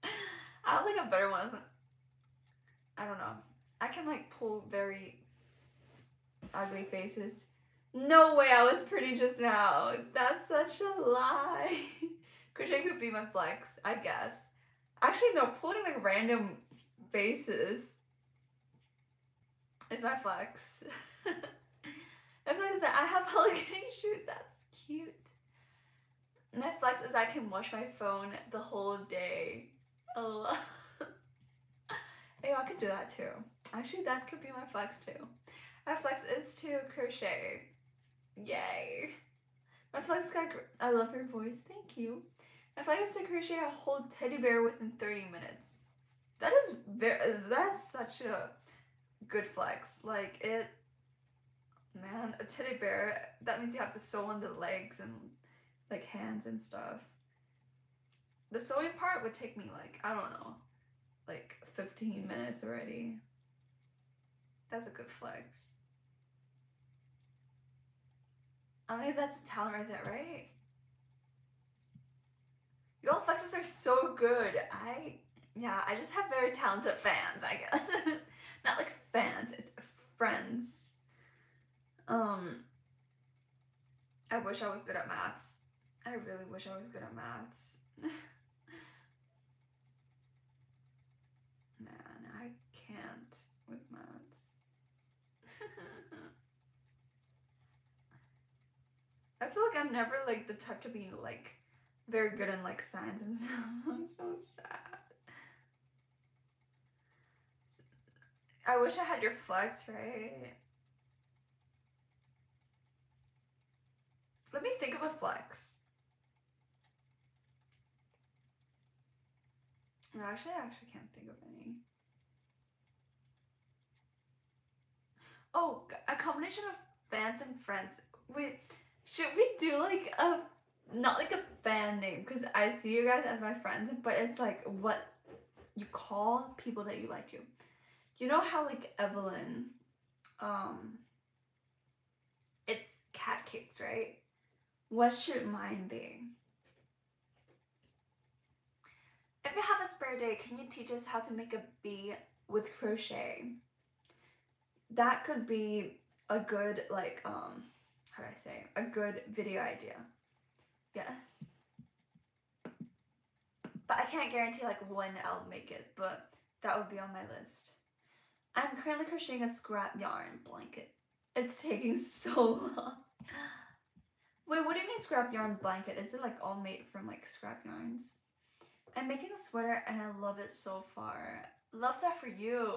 I have like a better one. I don't know. I can like pull very ugly faces. No way I was pretty just now. That's such a lie. Crochet could be my flex, I guess. Actually, no, pulling like random faces is my flex. my flex is I have Hello Kitty shoot. That's cute. My flex is I can watch my phone the whole day. Oh. hey, I could do that too. Actually, that could be my flex too. My flex is to crochet. Yay. My flex got. I love your voice. Thank you. If I used to crochet a whole teddy bear within 30 minutes. That is very, that's such a good flex. Like it, man, a teddy bear, that means you have to sew on the legs and like hands and stuff. The sewing part would take me like, I don't know, like 15 minutes already. That's a good flex. I mean, that's a talent right there, right? Your flexes are so good. I, yeah, I just have very talented fans, I guess. Not like fans, it's friends. Um, I wish I was good at maths. I really wish I was good at maths. Man, I can't with maths. I feel like I'm never like the type to be like very good in like science and stuff. I'm so sad. I wish I had your flex, right? Let me think of a flex. No, actually, I actually can't think of any. Oh, a combination of fans and friends. Wait, should we do like a not like a fan name because I see you guys as my friends, but it's like what you call people that you like you. You know how like Evelyn, um, it's cat cakes, right? What should mine be? If you have a spare day, can you teach us how to make a bee with crochet? That could be a good like um how do I say a good video idea. Yes. But I can't guarantee like when I'll make it, but that would be on my list. I'm currently crocheting a scrap yarn blanket. It's taking so long. Wait, what do you mean scrap yarn blanket? Is it like all made from like scrap yarns? I'm making a sweater and I love it so far. Love that for you.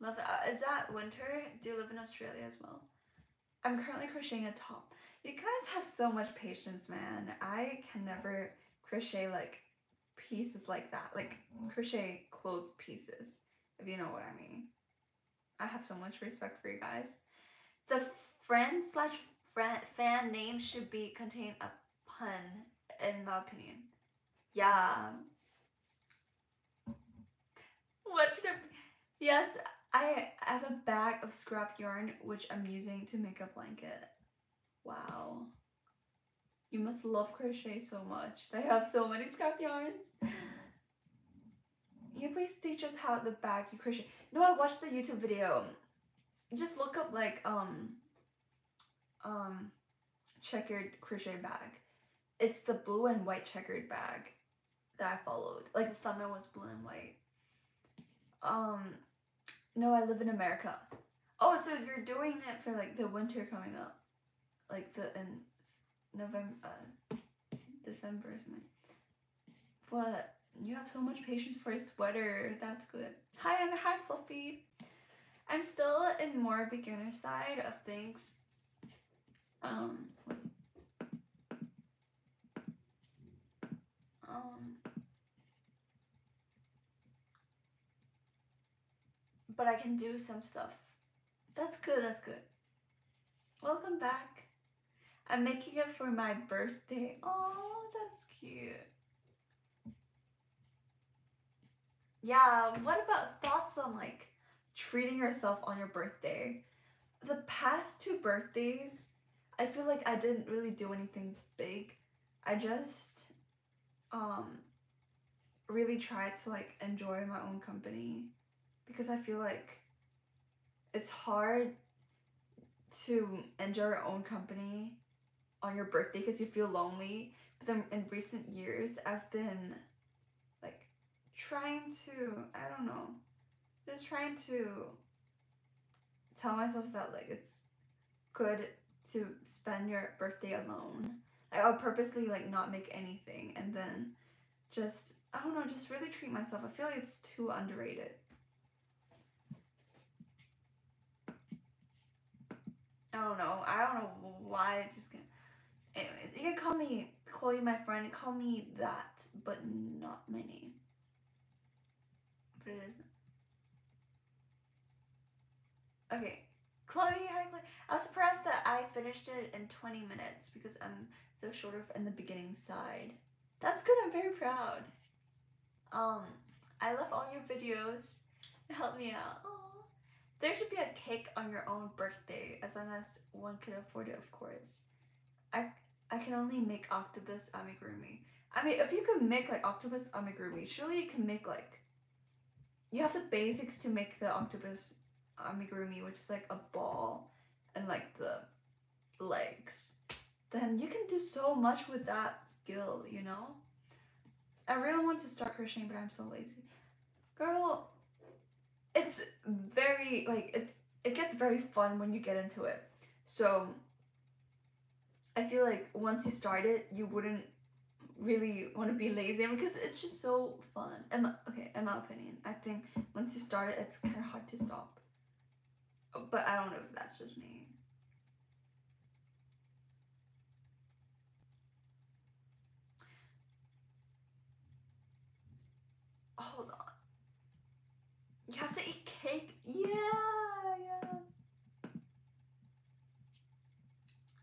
Love that. Uh, that winter? Do you live in Australia as well? I'm currently crocheting a top. You guys have so much patience, man. I can never crochet like pieces like that. Like crochet clothes pieces, if you know what I mean. I have so much respect for you guys. The friend slash friend fan name should be contain a pun, in my opinion. Yeah. What should? Yes, I have a bag of scrap yarn which I'm using to make a blanket. Wow. You must love crochet so much. They have so many scrap yarns. Can you please teach us how the bag you crochet? No, I watched the YouTube video. Just look up like um um checkered crochet bag. It's the blue and white checkered bag that I followed. Like the thumbnail was blue and white. Um no, I live in America. Oh, so you're doing it for like the winter coming up. Like the in November uh, December is something. But you have so much patience for a sweater. That's good. Hi, I'm hi Fluffy. I'm still in more beginner side of things. Um, wait. Um, but I can do some stuff. That's good. That's good. Welcome back. I'm making it for my birthday. Oh, that's cute. Yeah, what about thoughts on like treating yourself on your birthday? The past two birthdays, I feel like I didn't really do anything big. I just um really tried to like enjoy my own company because I feel like it's hard to enjoy your own company on your birthday because you feel lonely. But then in recent years, I've been like trying to, I don't know, just trying to tell myself that like it's good to spend your birthday alone. Like I'll purposely like not make anything and then just I don't know, just really treat myself. I feel like it's too underrated. I don't know. I don't know why it just. Can... Anyways, you can call me Chloe, my friend. Call me that, but not my name. But it isn't. Okay, Chloe, hi Chloe. I was surprised that I finished it in 20 minutes because I'm so short of in the beginning side. That's good. I'm very proud. Um, I love all your videos. Help me out. Aw. There should be a cake on your own birthday, as long as one could afford it, of course. I I can only make octopus amigurumi. I mean, if you could make like octopus amigurumi, surely you can make like. You have the basics to make the octopus amigurumi, which is like a ball and like the legs. Then you can do so much with that skill, you know. I really want to start crocheting, but I'm so lazy. Girl, it's very like it's it gets very fun when you get into it. So I feel like once you start it, you wouldn't really want to be lazy because it's just so fun. My, okay, in my opinion, I think once you start it, it's kind of hard to stop. But I don't know if that's just me. Hold on. You have to eat cake. Yeah, yeah.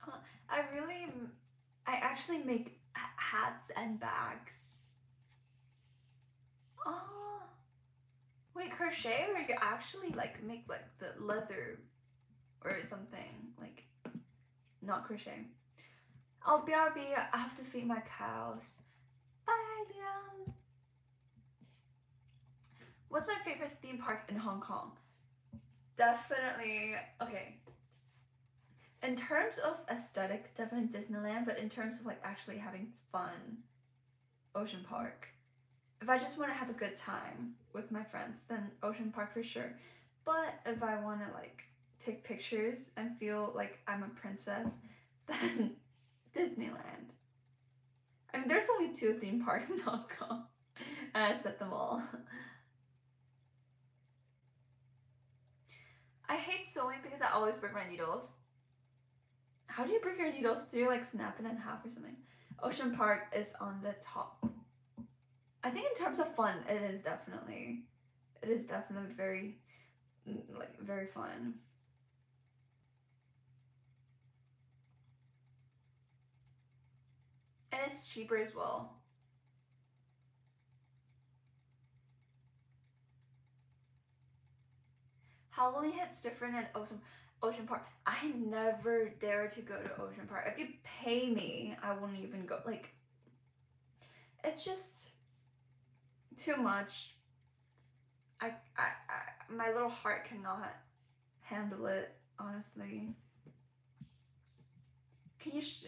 Uh, I really, I actually make hats and bags. Oh, wait, crochet or you actually like make like the leather or something like not crochet. Oh, BRB, I have to feed my cows. Bye, Liam. What's my favorite theme park in Hong Kong? Definitely, okay. In terms of aesthetic, definitely Disneyland, but in terms of like actually having fun, Ocean Park. If I just want to have a good time with my friends, then Ocean Park for sure. But if I want to like take pictures and feel like I'm a princess, then Disneyland. I mean, there's only two theme parks in Hong Kong. and I set them all. I hate sewing because I always break my needles. How do you break your needles? Do you like snap it in half or something? Ocean Park is on the top. I think in terms of fun, it is definitely, it is definitely very, mm, like very fun. And it's cheaper as well. Halloween hits different in Ocean Ocean Park. I never dare to go to Ocean Park. If you pay me, I wouldn't even go. Like, it's just too much. I, I, I my little heart cannot handle it. Honestly. Can you sh-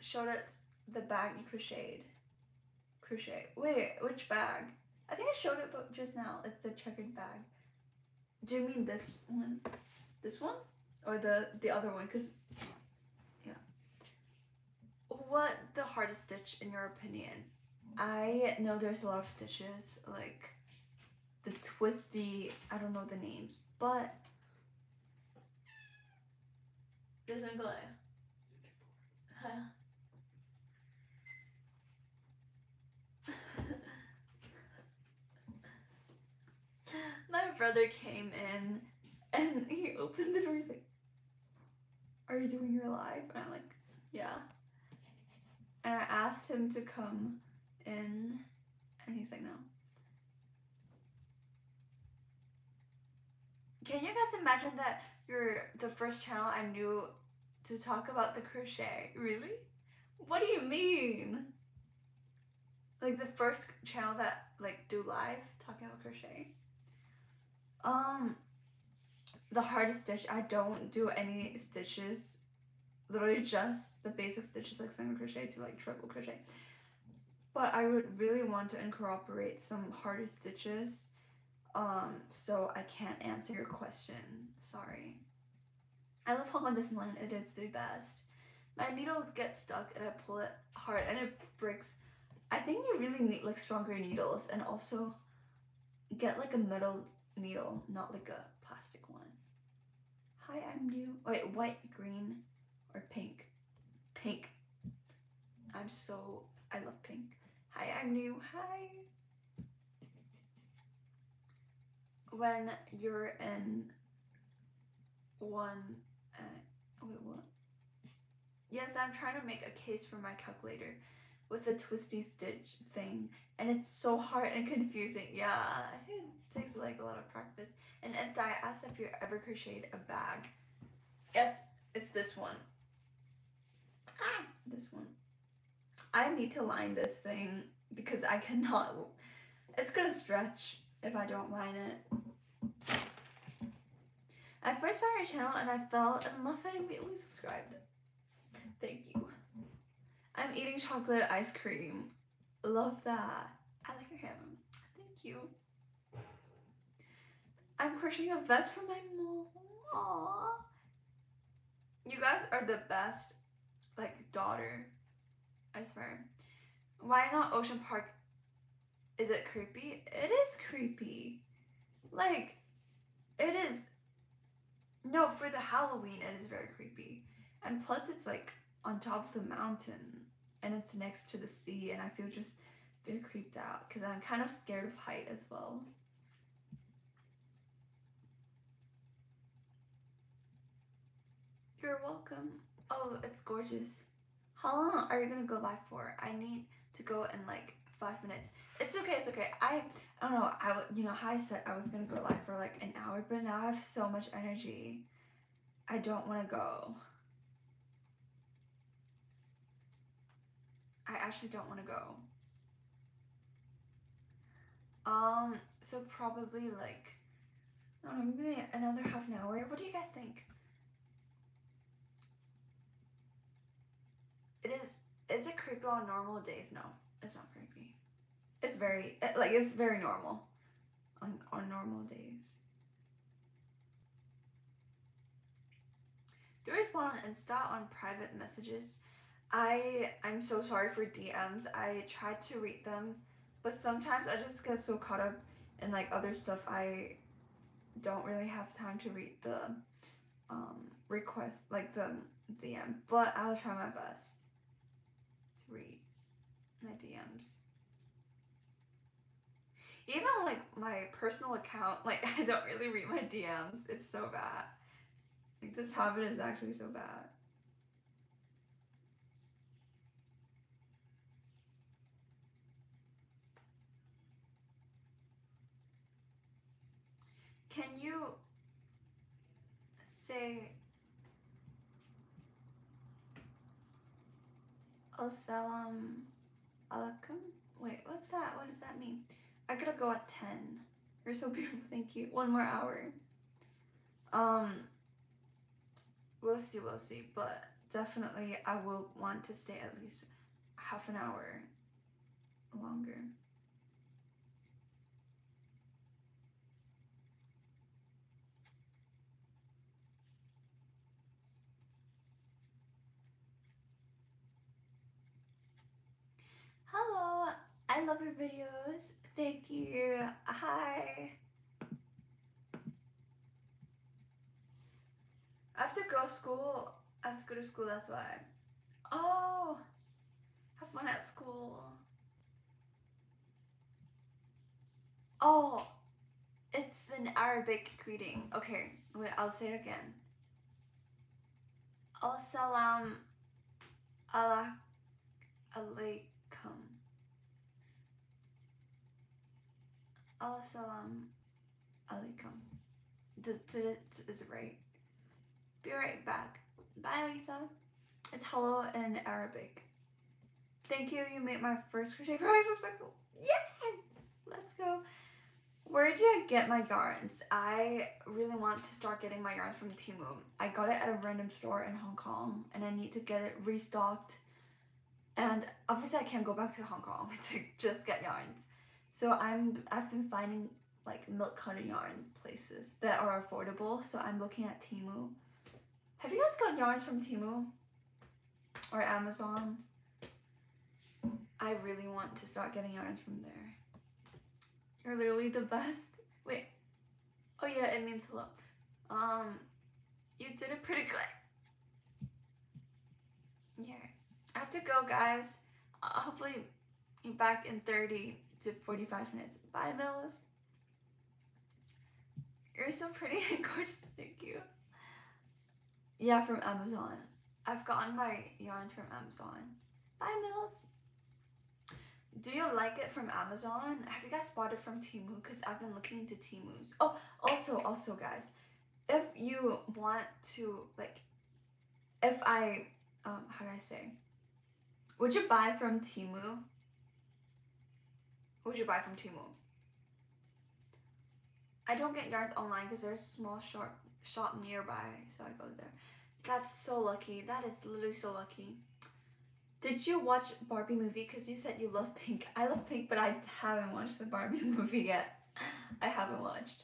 show us the bag you crocheted? Crochet. Wait, which bag? I think I showed it just now. It's the checkered bag. Do you mean this one? This one? Or the, the other one? Because, yeah. What the hardest stitch in your opinion? I know there's a lot of stitches, like the twisty, I don't know the names, but one go Huh? My brother came in and he opened the door. He's like, Are you doing your live? And I'm like, Yeah. And I asked him to come in, and he's like, No. Can you guys imagine that you're the first channel I knew to talk about the crochet? Really? What do you mean? Like the first channel that like do live talking about crochet? Um, the hardest stitch, I don't do any stitches. Literally just the basic stitches like single crochet to like triple crochet. But I would really want to incorporate some hardest stitches. Um, so I can't answer your question. Sorry. I love Hong Kong Disneyland. It is the best. My needle gets stuck and I pull it hard and it breaks. I think you really need like stronger needles and also get like a metal needle, not like a plastic one. Hi, I'm new. Wait, white, green, or pink? Pink. I'm so, I love pink. Hi, I'm new. Hi. When you're in one, uh, wait, what? Yes, I'm trying to make a case for my calculator with the twisty stitch thing and it's so hard and confusing. Yeah, it takes like a lot of practice. And Insta, I asked if you ever crocheted a bag. Yes, it's this one. Ah, this one. I need to line this thing because I cannot. It's gonna stretch if I don't line it. I first found your channel and I fell in love and immediately subscribed. Thank you. I'm eating chocolate ice cream. Love that. I like your hair. Thank you. I'm crocheting a vest for my mom. Aww. You guys are the best, like, daughter. I swear. Why not Ocean Park? Is it creepy? It is creepy. Like, it is. No, for the Halloween, it is very creepy. And plus, it's like on top of the mountain and it's next to the sea and I feel just very creeped out because I'm kind of scared of height as well. You're welcome. Oh, it's gorgeous. How long are you gonna go live for? I need to go in like five minutes. It's okay, it's okay. I, I don't know, I, you know how I said I was gonna go live for like an hour, but now I have so much energy. I don't wanna go. I actually don't want to go. Um, so probably like, I don't know, maybe another half an hour. What do you guys think? It is, is it creepy on normal days? No, it's not creepy. It's very, like, it's very normal on, on normal days. There is one on Insta on private messages I I'm so sorry for DMs. I tried to read them, But sometimes I just get so caught up in like other stuff I don't really have time to read the um request like the DM. But I'll try my best read my DMs. Even like my personal account, like I don't really read my DMs. It's so bad. Like this habit is actually so bad. Can you say Assalamu alaikum? Wait, what's that? What does that mean? I gotta go at 10. You're so beautiful, thank you. One more hour. Um, we'll see, we'll see. But definitely, I will want to stay at least half an hour longer. Hello, I love your videos. Thank you. Hi. I have to go to school. I have to go to school, that's why. Oh, have fun at school. Oh, it's an Arabic greeting. Okay, wait, I'll say it again. As-salam ala alaikum. Did, did it, is right? Be right back. Bye, Lisa. It's hello in Arabic. Thank you. You made my first crochet project successful. Yeah! Let's go. Where did I get my yarns? I really want to start getting my yarns from Temu. I got it at a random store in Hong Kong and I need to get it restocked. And obviously I can't go back to Hong Kong to just get yarns. So I'm I've been finding like milk cotton yarn places that are affordable. So I'm looking at Temu. Have you guys got yarns from Temu or Amazon? I really want to start getting yarns from there. You're literally the best. Wait. Oh yeah, it means hello. Um, you did it pretty good. Yeah. I have to go, guys. Hopefully, back in 30 to 45 minutes. Bye, Millis. You're so pretty and gorgeous. Thank you. Yeah, from Amazon. I've gotten my yarn from Amazon. Bye, Mills. Do you like it from Amazon? Have you guys bought it from Temu? Because I've been looking into Temu's. Oh, also, also, guys, if you want to, like, if I, um, how do I say? Would you buy from Temu? Would you buy from Temu? I don't get yarns online because there's a small shop shop nearby, so I go there. That's so lucky. That is literally so lucky. Did you watch Barbie movie? Because you said you love Pink. I love Pink, but I haven't watched the Barbie movie yet. I haven't watched.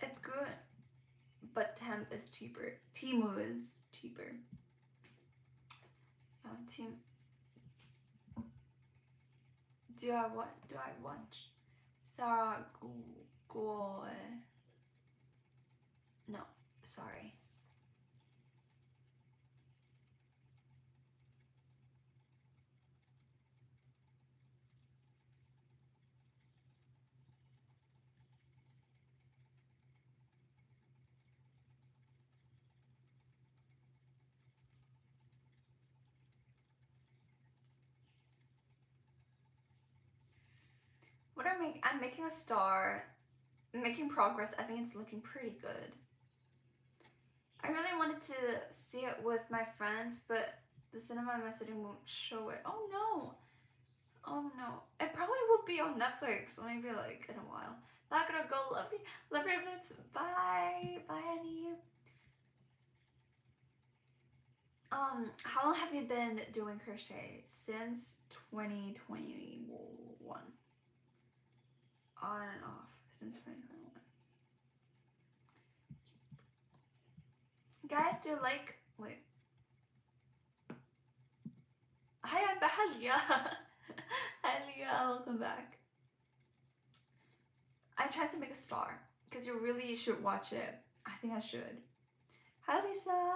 It's good, but Temp is cheaper. Temu is cheaper. Yeah, Tim. Do I want? Do I watch? Sarah Goy. No, sorry. What am I making? I'm making a star. I'm making progress. I think it's looking pretty good. I really wanted to see it with my friends, but the cinema messaging won't show it. Oh no! Oh no. It probably will be on Netflix, maybe like in a while. Not gonna go. Love you. Love your bits. Bye. Bye, honey. Um, how long have you been doing crochet? Since 2021. On and off since 2021. Guys, do you like wait. Hi, I'm Bahalia. welcome back. I tried to make a star because you really should watch it. I think I should. Hi, Lisa.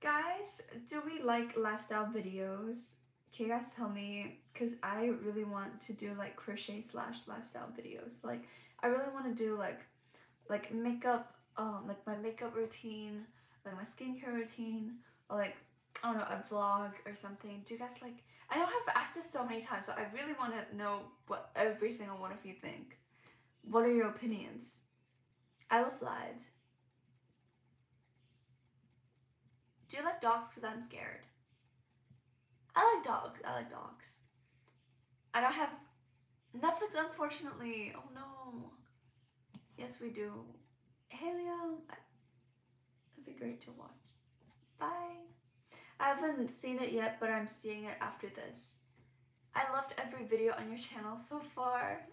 Guys, do we like lifestyle videos? Can you guys tell me? Because I really want to do like crochet slash lifestyle videos. Like, I really want to do like, like makeup, um, like my makeup routine, like my skincare routine, or like, I don't know, a vlog or something. Do you guys like, I know I've asked this so many times, but I really want to know what every single one of you think. What are your opinions? I love lives. Do you like dogs? Because I'm scared. I like dogs. I like dogs. I don't have Netflix, unfortunately. Oh no. Yes, we do. Hey, Leo. It'd be great to watch. Bye. I haven't seen it yet, but I'm seeing it after this. I loved every video on your channel so far.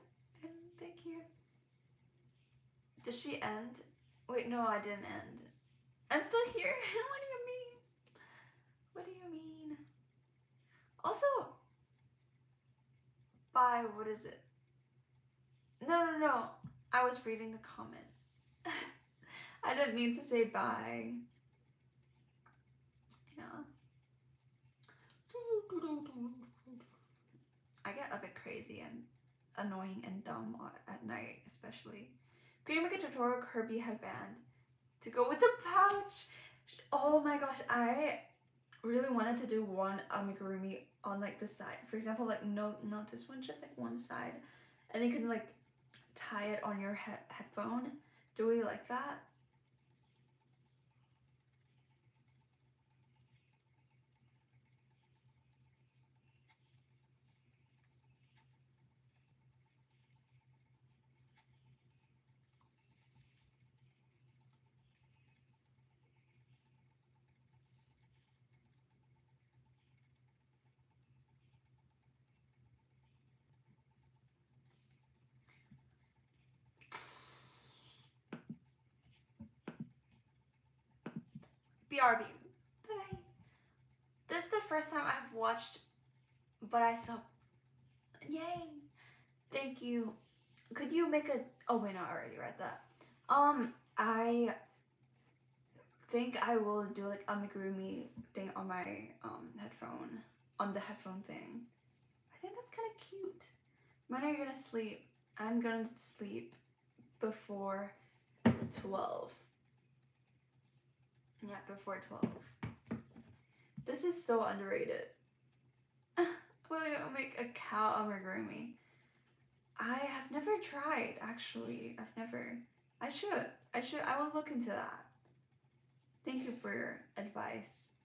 And thank you. Did she end? Wait, no, I didn't end. I'm still here. what do you mean? What do you mean? Also, bye, what is it? No, no, no. I was reading the comment. I didn't mean to say bye. Yeah. I get a bit crazy and annoying and dumb at night, especially. Can you make a tutorial Kirby headband to go with the pouch? Oh my gosh, I really wanted to do one um, amigurumi on like the side. For example, like no, not this one, just like one side. And you can like tie it on your he headphone. Do we like that? BRB. Bye. This is the first time I've watched, but I saw. Yay! Thank you. Could you make a? Oh wait, no, I already read that. Um, I think I will do like a amigurumi thing on my um headphone on the headphone thing. I think that's kind of cute. When are you gonna sleep? I'm gonna sleep before twelve. Yeah, before 12. This is so underrated. Will I make a cow amigurumi? I have never tried, actually. I've never. I should. I should. I will look into that. Thank you for your advice.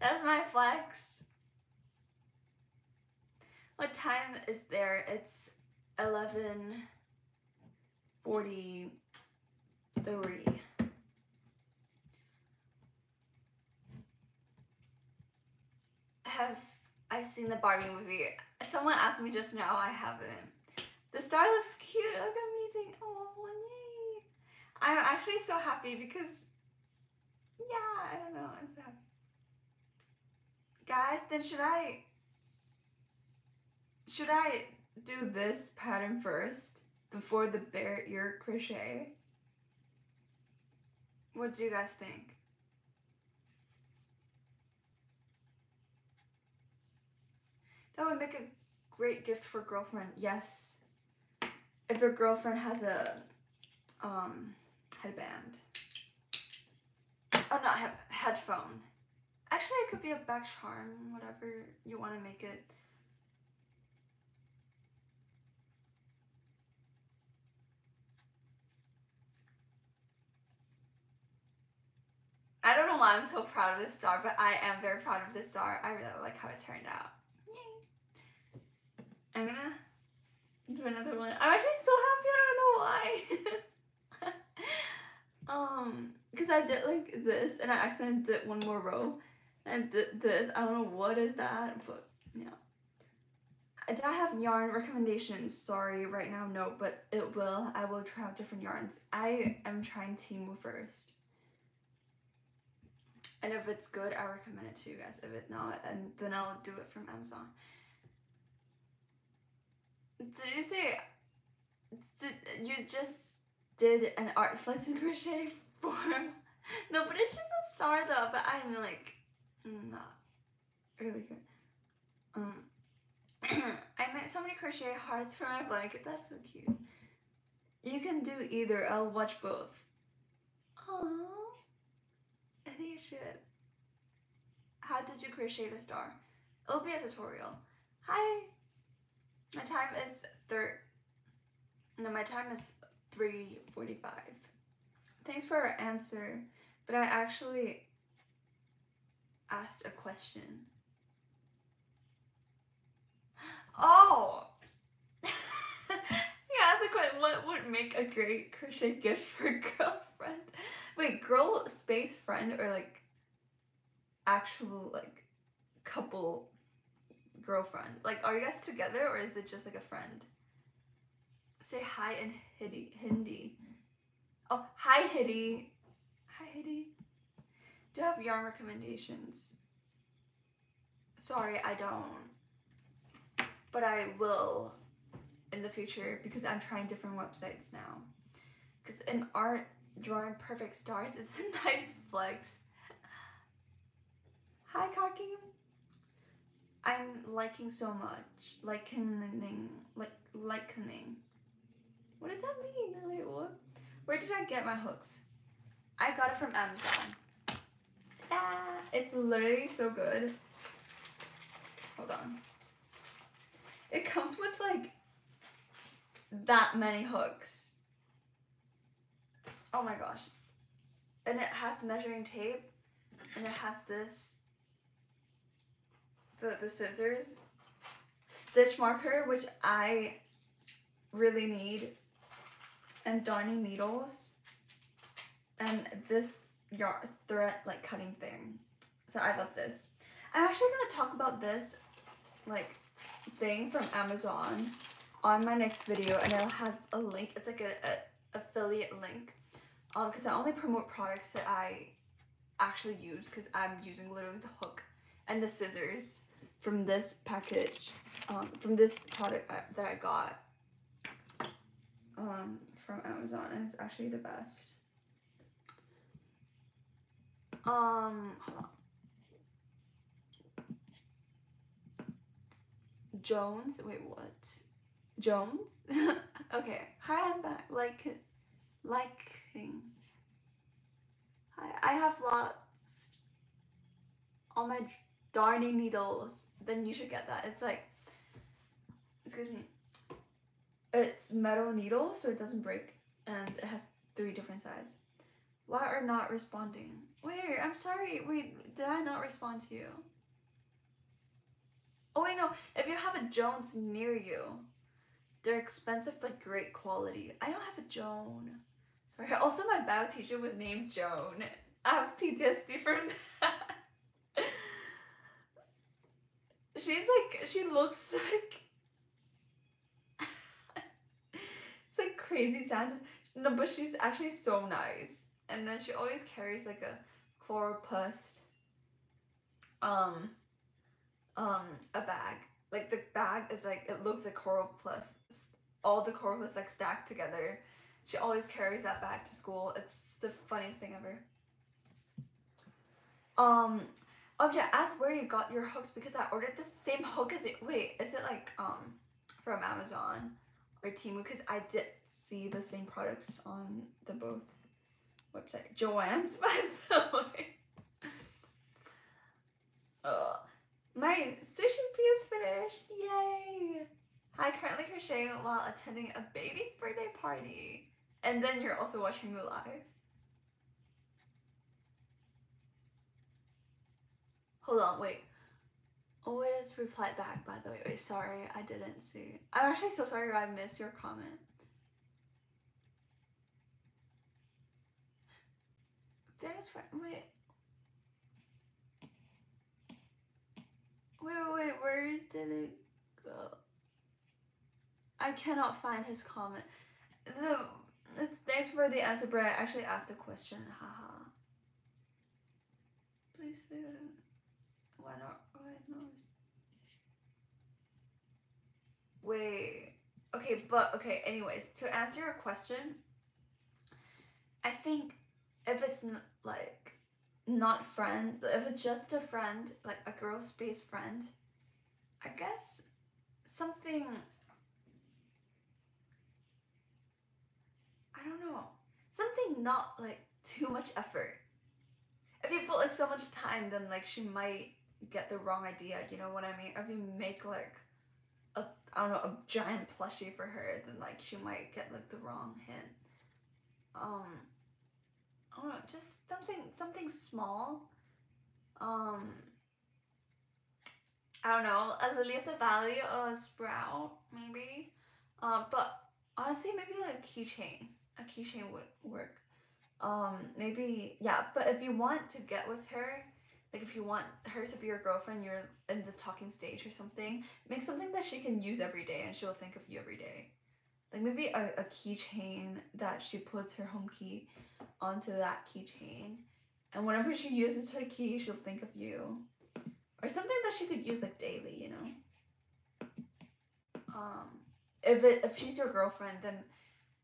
That's my flex. What time is there? It's 11.43. Have I seen the Barbie movie? Someone asked me just now, I haven't. The star looks cute, look amazing. Oh, yay. I'm actually so happy because, yeah, I don't know, I'm so happy. Guys, then should I should I do this pattern first before the bear ear crochet? What do you guys think? That would make a great gift for girlfriend. Yes. If your girlfriend has a um headband. Oh, not he headphone. Actually, it could be a back charm, whatever you want to make it. I don't know why I'm so proud of this star, but I am very proud of this star. I really like how it turned out. Yay. I'm gonna do another one. I'm actually so happy. I don't know why. um, because I did like this and I accidentally did one more row and did this. I don't know what is that, but yeah. Do I have yarn recommendations? Sorry, right now no, but it will. I will try out different yarns. I am trying Temu first. And if it's good, I recommend it to you guys. If it's not, and then I'll do it from Amazon. Did you say did, you just did an art flex and crochet form? no, but it's just a star though. But I'm like not really good. Um, I made so many crochet hearts for my blanket. That's so cute. You can do either. I'll watch both. Oh, How did you crochet the star? It'll be a tutorial. Hi. My time is third. No, my time is three forty-five. Thanks for our answer, but I actually asked a question. Oh! yeah, that's a question. What would make a great crochet gift for girlfriend? Wait, girl space friend or like actual like couple girlfriend? Like, are you guys together or is it just like a friend? Say hi in Hindi. Hindi. Oh, hi Hitty. Hi Hitty. Do you have yarn recommendations? Sorry, I don't. But I will in the future because I'm trying different websites now. Because in art, drawing perfect stars. It's a nice flex. Hi, Cocky. I'm liking so much. Likening. Like, likening. What does that mean? Wait, what? Where did I get my hooks? I got it from Amazon. Ah, it's literally so good. Hold on. It comes with like that many hooks. Oh my gosh. And it has measuring tape and it has this the, the scissors stitch marker which I really need and darning needles and this yarn thread like cutting thing. So I love this. I'm actually gonna talk about this like thing from Amazon on my next video and it'll have a link. It's like a, a affiliate link. Um, because I only promote products that I actually use because I'm using literally the hook and the scissors from this package, um, from this product I, that I got. Um, from Amazon and it's actually the best. Um, Jones, wait, what? Jones? okay, hi, I'm back. Like, liking. Hi, I have lost all my darning needles. Then you should get that. It's like, excuse me. It's metal needle, so it doesn't break, and it has three different sizes. Why are not responding? Wait, I'm sorry. Wait, did I not respond to you? Oh wait, no. If you have a Jones near you, they're expensive but great quality. I don't have a Joan. Sorry. Also, my bio teacher was named Joan. I have PTSD from that. She's like, she looks like it's like crazy sounds. No, but she's actually so nice. And then she always carries like a chloroplast um um a bag. Like the bag is like it looks like chloroplast. All the chloroplast like stacked together. She always carries that bag to school. It's the funniest thing ever. Um Object, ask where you got your hooks because I ordered the same hook as you. Wait, is it like um from Amazon? or Temu because I did see the same products on the both website. Joann's, by the way. Uh, my sushi pea is finished. Yay! I currently crochet while attending a baby's birthday party. And then you're also watching the live. Hold on, wait. always reply back, by the way. Wait, sorry, I didn't see. I'm actually so sorry I missed your comment. Thanks for wait. Wait, wait, where did it go? I cannot find his comment. The, thanks for the answer, but I actually asked the question. Haha. Please do. Why not? Why not? Wait. Okay, but okay. Anyways, to answer your question, I think if it's n- like not friend, if it's just a friend, like a girl space friend, I guess something. I don't know. Something not like too much effort. If you put like so much time, then like she might get the wrong idea. You know what I mean? If you make like a I don't know a giant plushie for her, then like she might get like the wrong hint. Um, I don't know, just something something small. Um, I don't know, a lily of the valley or a sprout maybe. Uh, but honestly, maybe like a keychain. A keychain would work. Um, maybe yeah. But if you want to get with her, like if you want her to be your girlfriend, you're in the talking stage or something. Make something that she can use every day, and she'll think of you every day. Like maybe a, a keychain that she puts her home key onto that keychain. And whenever she uses her key, she'll think of you. Or something that she could use like daily, you know. Um if it if she's your girlfriend, then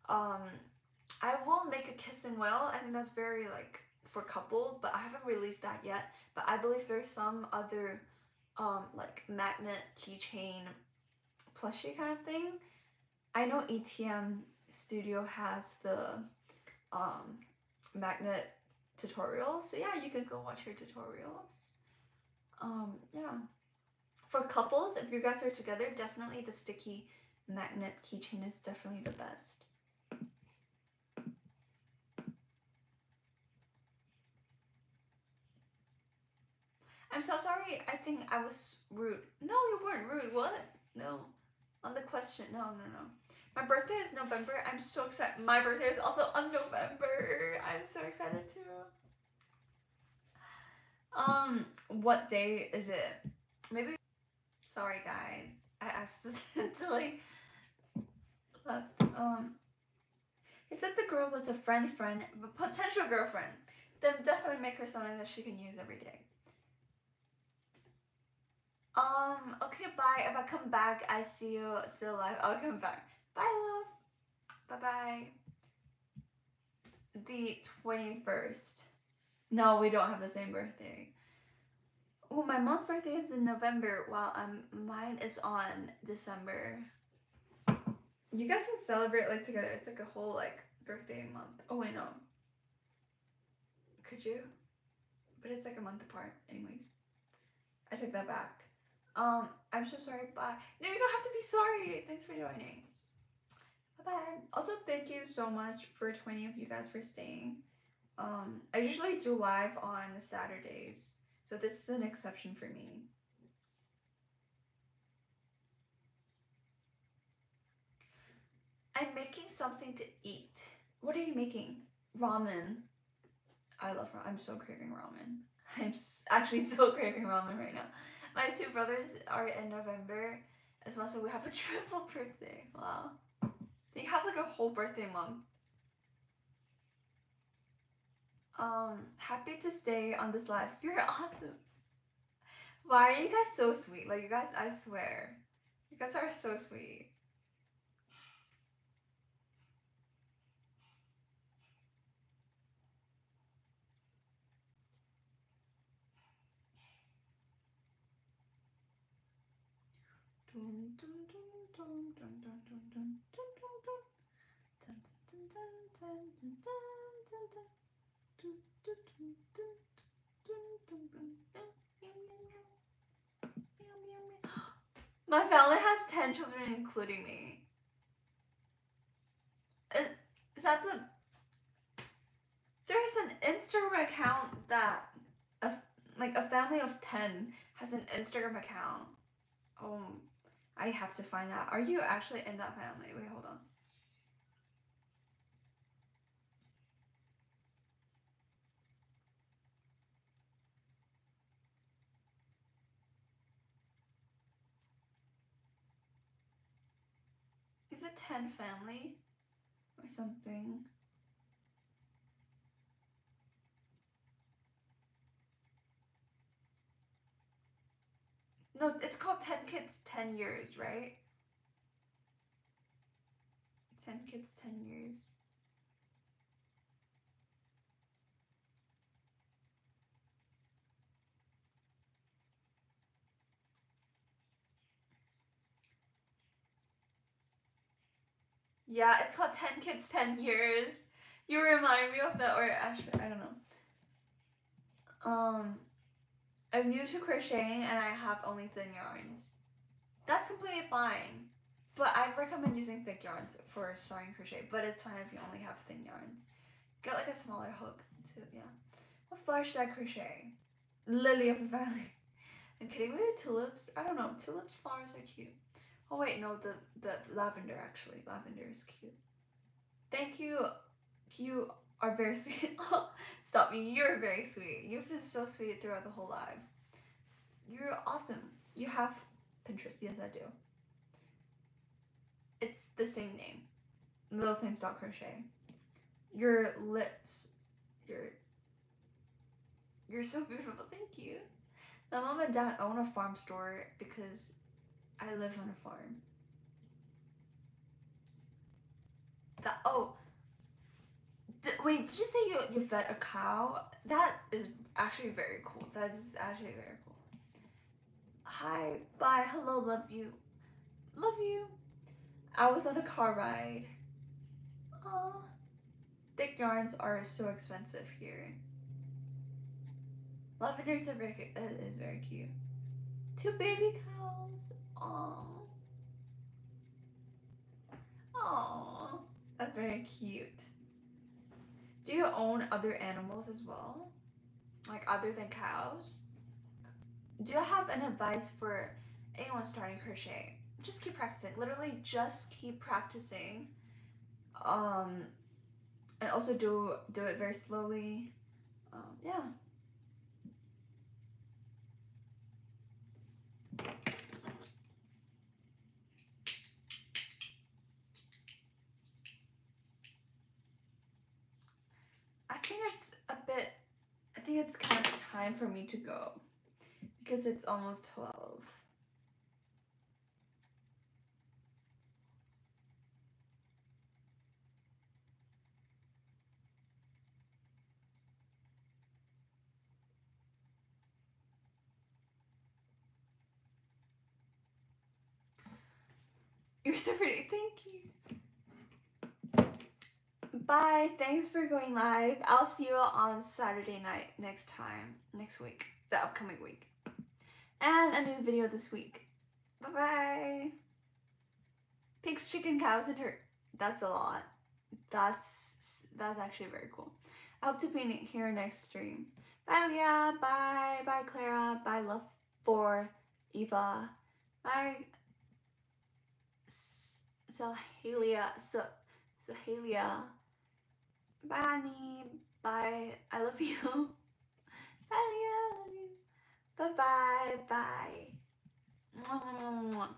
um I will make a kiss and will. I think that's very like for couple, but I haven't released that yet. But I believe there's some other um like magnet keychain plushie kind of thing. I know ETM Studio has the um magnet tutorials. So yeah, you can go watch her tutorials. Um, yeah. For couples, if you guys are together, definitely the sticky magnet keychain is definitely the best. I'm so sorry. I think I was rude. No, you weren't rude. What? No. On the question. No, no, no. My birthday is November. I'm so excited. My birthday is also on November. I'm so excited too. Um, what day is it? Maybe. Sorry, guys. I asked this until I left. Um, he said the girl was a friend, friend, but potential girlfriend. Then definitely make her something that she can use every day. Um, okay, bye. If I come back, I see you still alive. I'll come back. Bye, love. Bye bye. The 21st. No, we don't have the same birthday. Oh, my mom's birthday is in November, while um mine is on December. You guys can celebrate like together. It's like a whole like birthday month. Oh I know. Could you? But it's like a month apart. Anyways, I take that back. Um, I'm so sorry. Bye. No, you don't have to be sorry. Thanks for joining. Bye bye. Also, thank you so much for 20 of you guys for staying. Um, I usually do live on Saturdays, so this is an exception for me. I'm making something to eat. What are you making? Ramen. I love ramen. I'm so craving ramen. I'm actually so craving ramen right now. My two brothers are in November as well, so we have a triple birthday. Wow. They have like a whole birthday month. Um, happy to stay on this live. You're awesome. Why are you guys so sweet? Like you guys, I swear. You guys are so sweet. My family has 10 children, including me. Is, is that the. There's an Instagram account that. Uh, like a family of 10 has an Instagram account. Oh, I have to find that. Are you actually in that family? Wait, hold on. Is it 10 family or something? No, it's called 10 Kids 10 Years, right? 10 Kids 10 Years. Yeah, it's called 10 Kids 10 Years. You remind me of that, or actually, I don't know. Um, I'm new to crocheting and I have only thin yarns. That's completely fine. But I'd recommend using thick yarns for starting crochet, but it's fine if you only have thin yarns. Get like a smaller hook too, yeah. What flower should I crochet? Lily of the Valley. I'm kidding, maybe tulips? I don't know, tulips flowers are cute. Oh wait, no, the, the lavender actually. Lavender is cute. Thank you. You are very sweet. Stop me. You're very sweet. You've been so sweet throughout the whole live. You're awesome. You have Pinterest. Yes, I do. It's the same name. Little things dot crochet. Your lips. You're. You're so beautiful. Thank you. My mom and dad own a farm store because I live on a farm. That oh wait, did you say you you fed a cow? That is actually very cool. That is actually very cool. Hi, bye, hello, love you. Love you. I was on a car ride. Oh, thick yarns are so expensive here. Lavenders are very is very cute. Two baby cows. Oh. Oh, that's very cute. Do you own other animals as well? Like other than cows? Do you have an advice for anyone starting crochet? Just keep practicing. Literally just keep practicing. Um and also do do it very slowly. Um, yeah. think it's kind of time for me to go because it's almost 12. You're so pretty. Thank you. Bye. Thanks for going live. I'll see you on Saturday night next time, next week, the upcoming week. And a new video this week. Bye bye. Pigs, chicken, cows, and her. That's a lot. That's that's actually very cool. I hope to be here next stream. Bye Leah. Bye. Bye Clara. Bye Love for Eva. Bye. Sahelia. So Sahelia. Bye, honey. Bye. I love you. Bye, I love you. Bye-bye. Bye. -bye. Bye.